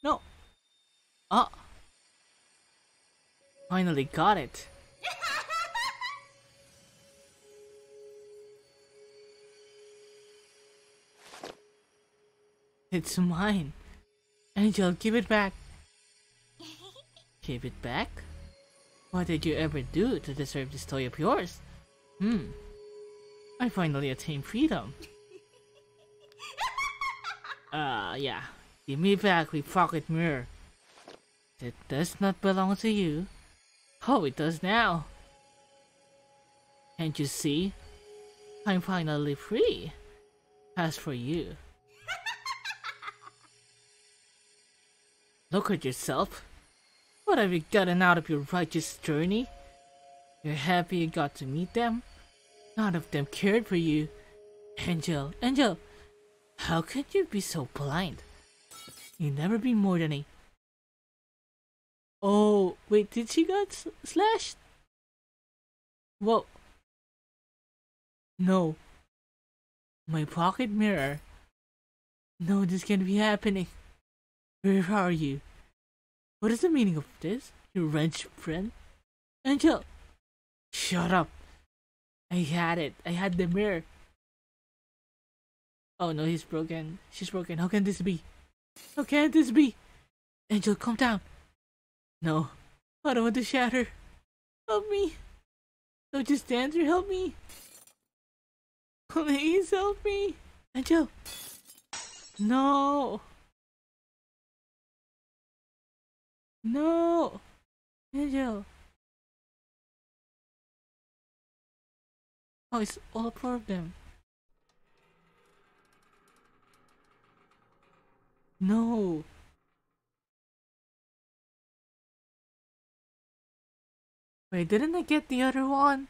No! Oh! Finally got it! It's mine! Enjel, give it back! Give it back? What did you ever do to deserve this toy of yours? Hmm. I finally attained freedom. Ah, uh, yeah. Give me back my pocket mirror. It does not belong to you. Oh, it does now. Can't you see? I'm finally free. As for you. Look at yourself. What have you gotten out of your righteous journey? You're happy you got to meet them? None of them cared for you. Enjel, Enjel, how could you be so blind? You never been more than a... Oh, wait, did she got slashed? Whoa. No. My pocket mirror. No, this can't be happening. Where are you? What is the meaning of this, you wrench friend? Enjel! Shut up! I had it. I had the mirror. Oh no, he's broken. She's broken. How can this be? How can this be? Enjel, calm down. No, I don't want to shatter. Help me. Don't just stand there. Help me. Please help me. Enjel. No. No! Enjel! Oh, it's all four of them. No! Wait, didn't I get the other one?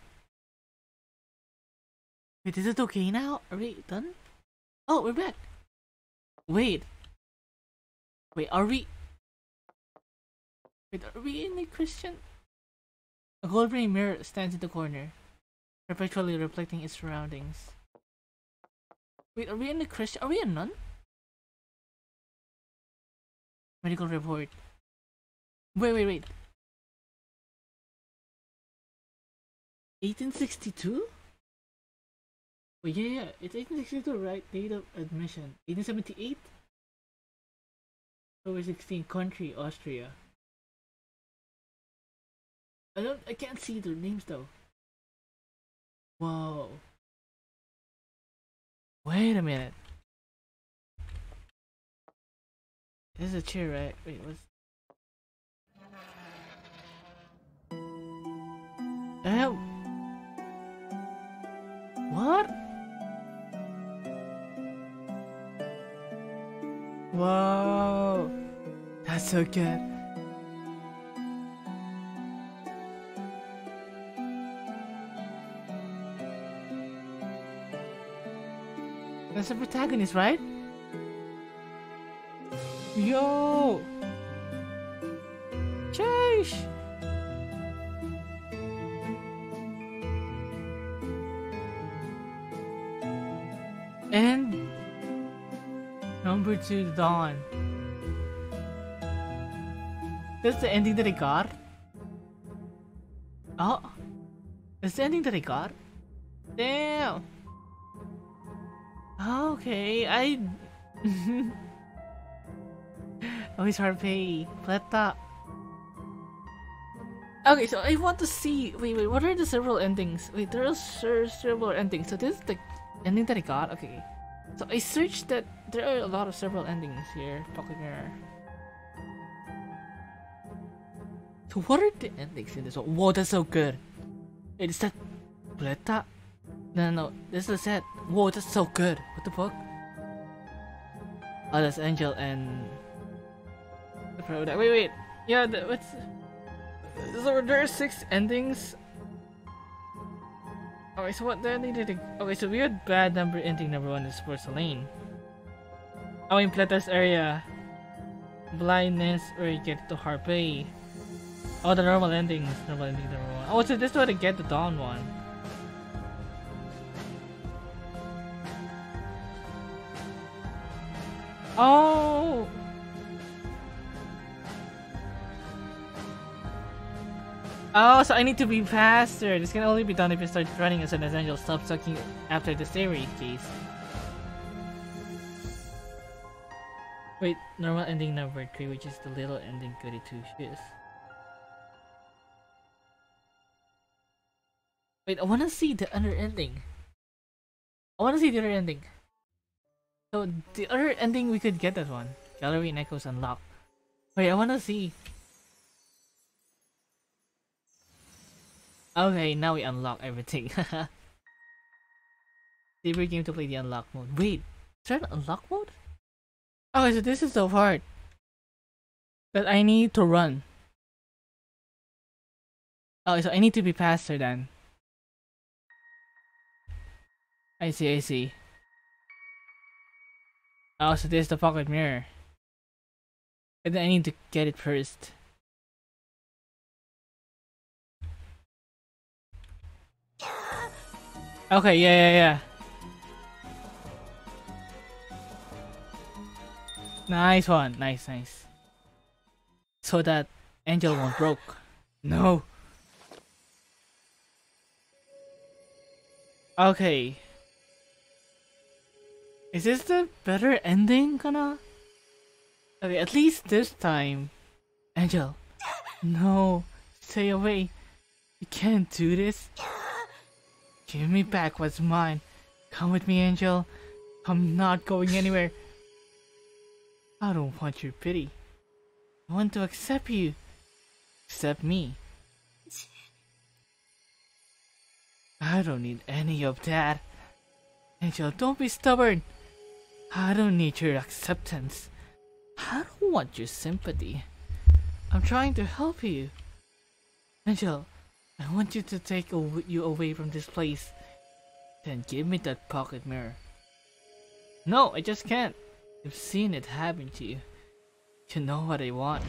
Wait, is it okay now? Are we done? Oh, we're back! Wait. Wait, are we... Wait, are we in a Christian? A gold ring mirror stands in the corner, perpetually reflecting its surroundings. Wait, are we in a Christian? Are we a nun? Medical report. Wait, wait, wait. 1862? Wait, yeah, yeah, it's 1862, right? Date of admission. 1878? October 16, country, Austria. I don't I can't see their names though. Whoa. Wait a minute. This is a chair, right? Wait, what's Um What? Whoa. That's so good. That's the protagonist, right? Yo! Chase! And number two, Dawn. That's the ending that I got. Oh, that's the ending that I got. Damn. Okay, I. oh, it's Harpae. Fleta. Okay, so I want to see. Wait, wait. What are the several endings? Wait, there are several endings. So this is the ending that I got. Okay. So I searched that there are a lot of several endings here. Pocket Mirror. So what are the endings in this one? Whoa, that's so good. Is that Fleta? No, no, no. This is it. Whoa, that's so good. What the fuck? Oh, that's Angel and. Wait, wait. Yeah, the, what's. So there are six endings. Oh, okay, so what the ending did oh, it... Okay, so we had bad number ending number one is for porcelain. Oh, in Fleta's area. Blindness or you get to Harpae. Oh, the normal endings. normal ending number one. Oh, so this one to get the Dawn one. Oh! Oh, so I need to be faster. This can only be done if you start running as an essential. Stop sucking after the series case. Wait, normal ending number 3, which is the little ending goody two shoes. Wait, I wanna see the other ending. I wanna see the other ending. So the other ending we could get that one. Gallery and Echoes unlocked. Wait, I wanna see. Okay, now we unlock everything. Favorite game to play the unlock mode. Wait, is there an unlock mode? Okay, so this is the part that I need to run. Oh, so I need to be faster then. I see, I see. Oh, so this is the pocket mirror. And then I need to get it first. Okay, yeah, yeah, yeah. Nice one, nice, nice. So that Enjel won't broke. No. Okay. Is this the better ending, kinda? Okay, at least this time. Enjel. No. Stay away. You can't do this. Give me back what's mine. Come with me, Enjel. I'm not going anywhere. I don't want your pity. I want to accept you. Accept me. I don't need any of that. Enjel, don't be stubborn. I don't need your acceptance. I don't want your sympathy. I'm trying to help you. Enjel, I want you to take you away from this place. Then give me that pocket mirror. No, I just can't. I've seen it happen to you. You know what I want.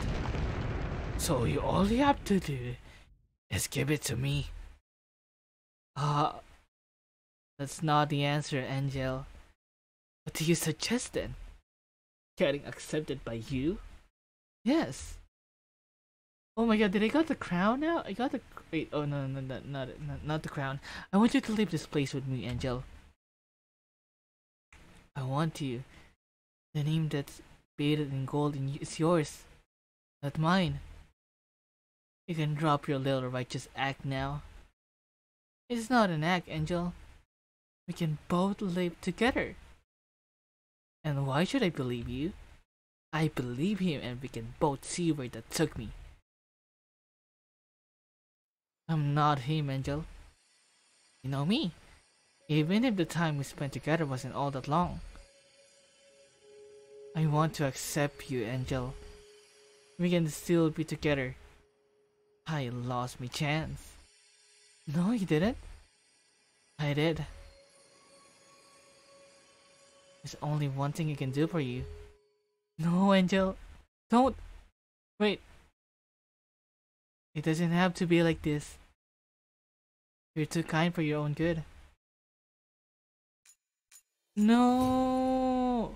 So you all you have to do is give it to me. Ah, uh, that's not the answer, Enjel. What do you suggest then? Getting accepted by you? Yes. Oh my god, did I got the crown now? I got the wait. Oh no, no, no, not, not, not the crown. I want you to leave this place with me, Enjel. I want you. The name that's beaded in gold is yours, not mine. You can drop your little righteous act now. It's not an act, Enjel. We can both live together. And why should I believe you? I believe him and we can both see where that took me. I'm not him, Enjel. You know me. Even if the time we spent together wasn't all that long. I want to accept you, Enjel. We can still be together. I lost my chance. No, you didn't. I did. There's only one thing I can do for you. No, Enjel. Don't. Wait. It doesn't have to be like this. You're too kind for your own good. No.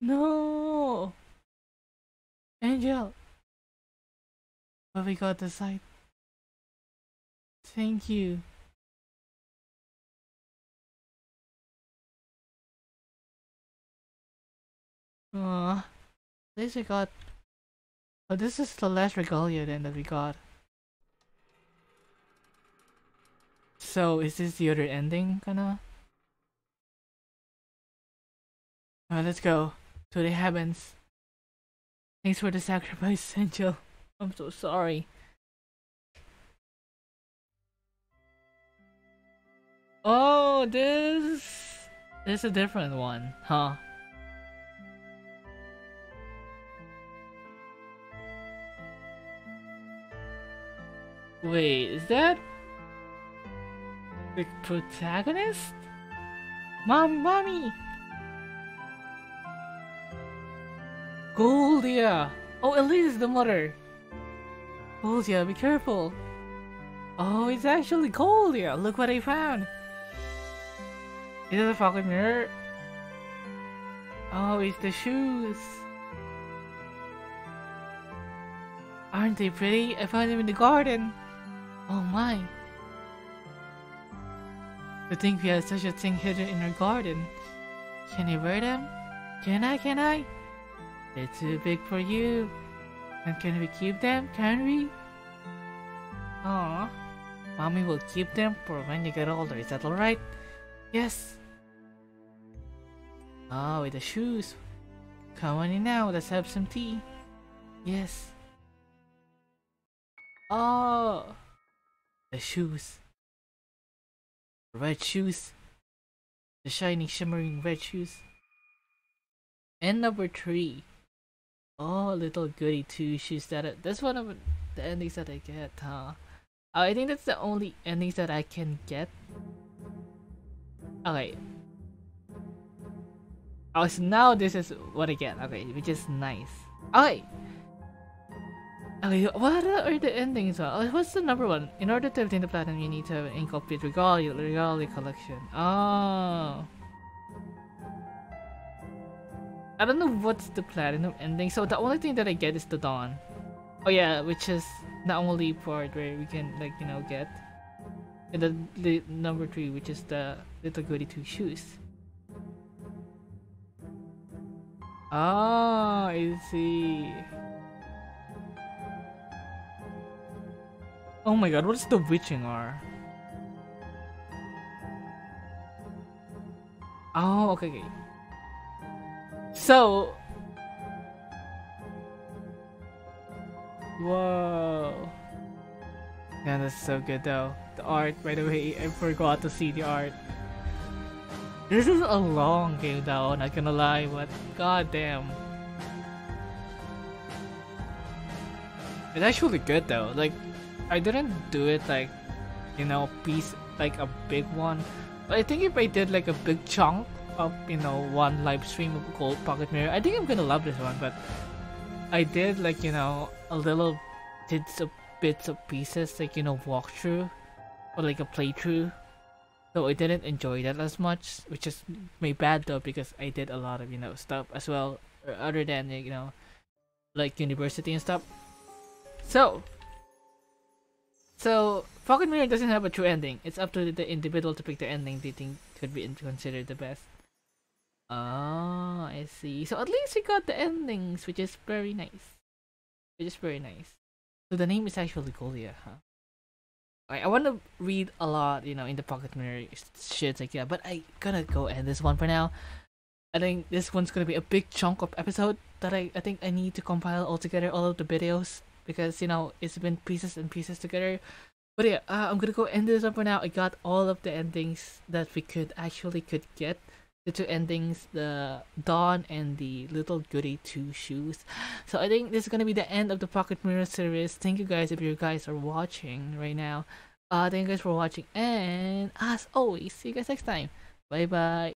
No. Enjel. But we got the site. Thank you. Aw. At least we got... Oh, this is the last regalia then that we got. So, is this the other ending, kinda? Alright, let's go. To the heavens. Thanks for the sacrifice, Enjel. I'm so sorry. Oh, this... This is a different one, huh? Wait, is that the protagonist? Mom, mommy! Goldia! Oh, Elise is the mother! Goldia, be careful! Oh, it's actually Goldia! Look what I found! Is it a fucking mirror? Oh, it's the shoes! Aren't they pretty? I found them in the garden! Oh my! To think we have such a thing hidden in our garden. Can I wear them? Can I? Can I? They're too big for you. And can we keep them? Can we? Aww. Mommy will keep them for when you get older. Is that alright? Yes. Oh, with the shoes. Come on in now. Let's have some tea. Yes. Oh. The shoes. Red shoes. The shiny, shimmering red shoes. And number three. Oh, little goody two shoes that I, that's one of the endings that I get, huh? Uh, I think that's the only endings that I can get. Okay. Oh, so now this is what I get. Okay, which is nice. Okay. Okay, what are the endings? Uh, what's the number one? In order to obtain the platinum, you need to have an incomplete Regalia, Regalia collection. Oh. I don't know what's the platinum ending, so the only thing that I get is the Dawn. Oh yeah, which is the only part where we can like, you know, get. And the, the number three, which is the little goody two shoes. Ah, I see. Oh my god, what is the witching hour? Oh, okay, okay. So... Whoa. Yeah, that's so good though. The art, by the way, I forgot to see the art. This is a long game though, not gonna lie, but goddamn. It's actually good though, like I didn't do it like, you know, piece like a big one. But I think if I did like a big chunk of, you know, one live stream of Gold Pocket Mirror, I think I'm gonna love this one. But I did like, you know, a little bits of bits of pieces, like, you know, walkthrough or like a playthrough. So I didn't enjoy that as much, which is my bad though because I did a lot of, you know, stuff as well, other than, you know, like university and stuff. So, so, Pocket Mirror doesn't have a true ending. It's up to the individual to pick the ending they think could be considered the best. Oh, I see. So at least we got the endings, which is very nice. Which is very nice. So the name is actually Goldia, huh? I, I want to read a lot, you know, in the Pocket Mirror shit like yeah, but I gonna go end this one for now. I think this one's gonna be a big chunk of episode that I, I think I need to compile all together, all of the videos because you know it's been pieces and pieces together. But yeah, uh, I'm gonna go end this up for now. I got all of the endings that we could actually could get the two endings, the Dawn and the Little Goody Two Shoes. So I think this is gonna be the end of the Pocket Mirror series. Thank you guys if you guys are watching right now. Uh, thank you guys for watching, and as always, see you guys next time. Bye bye.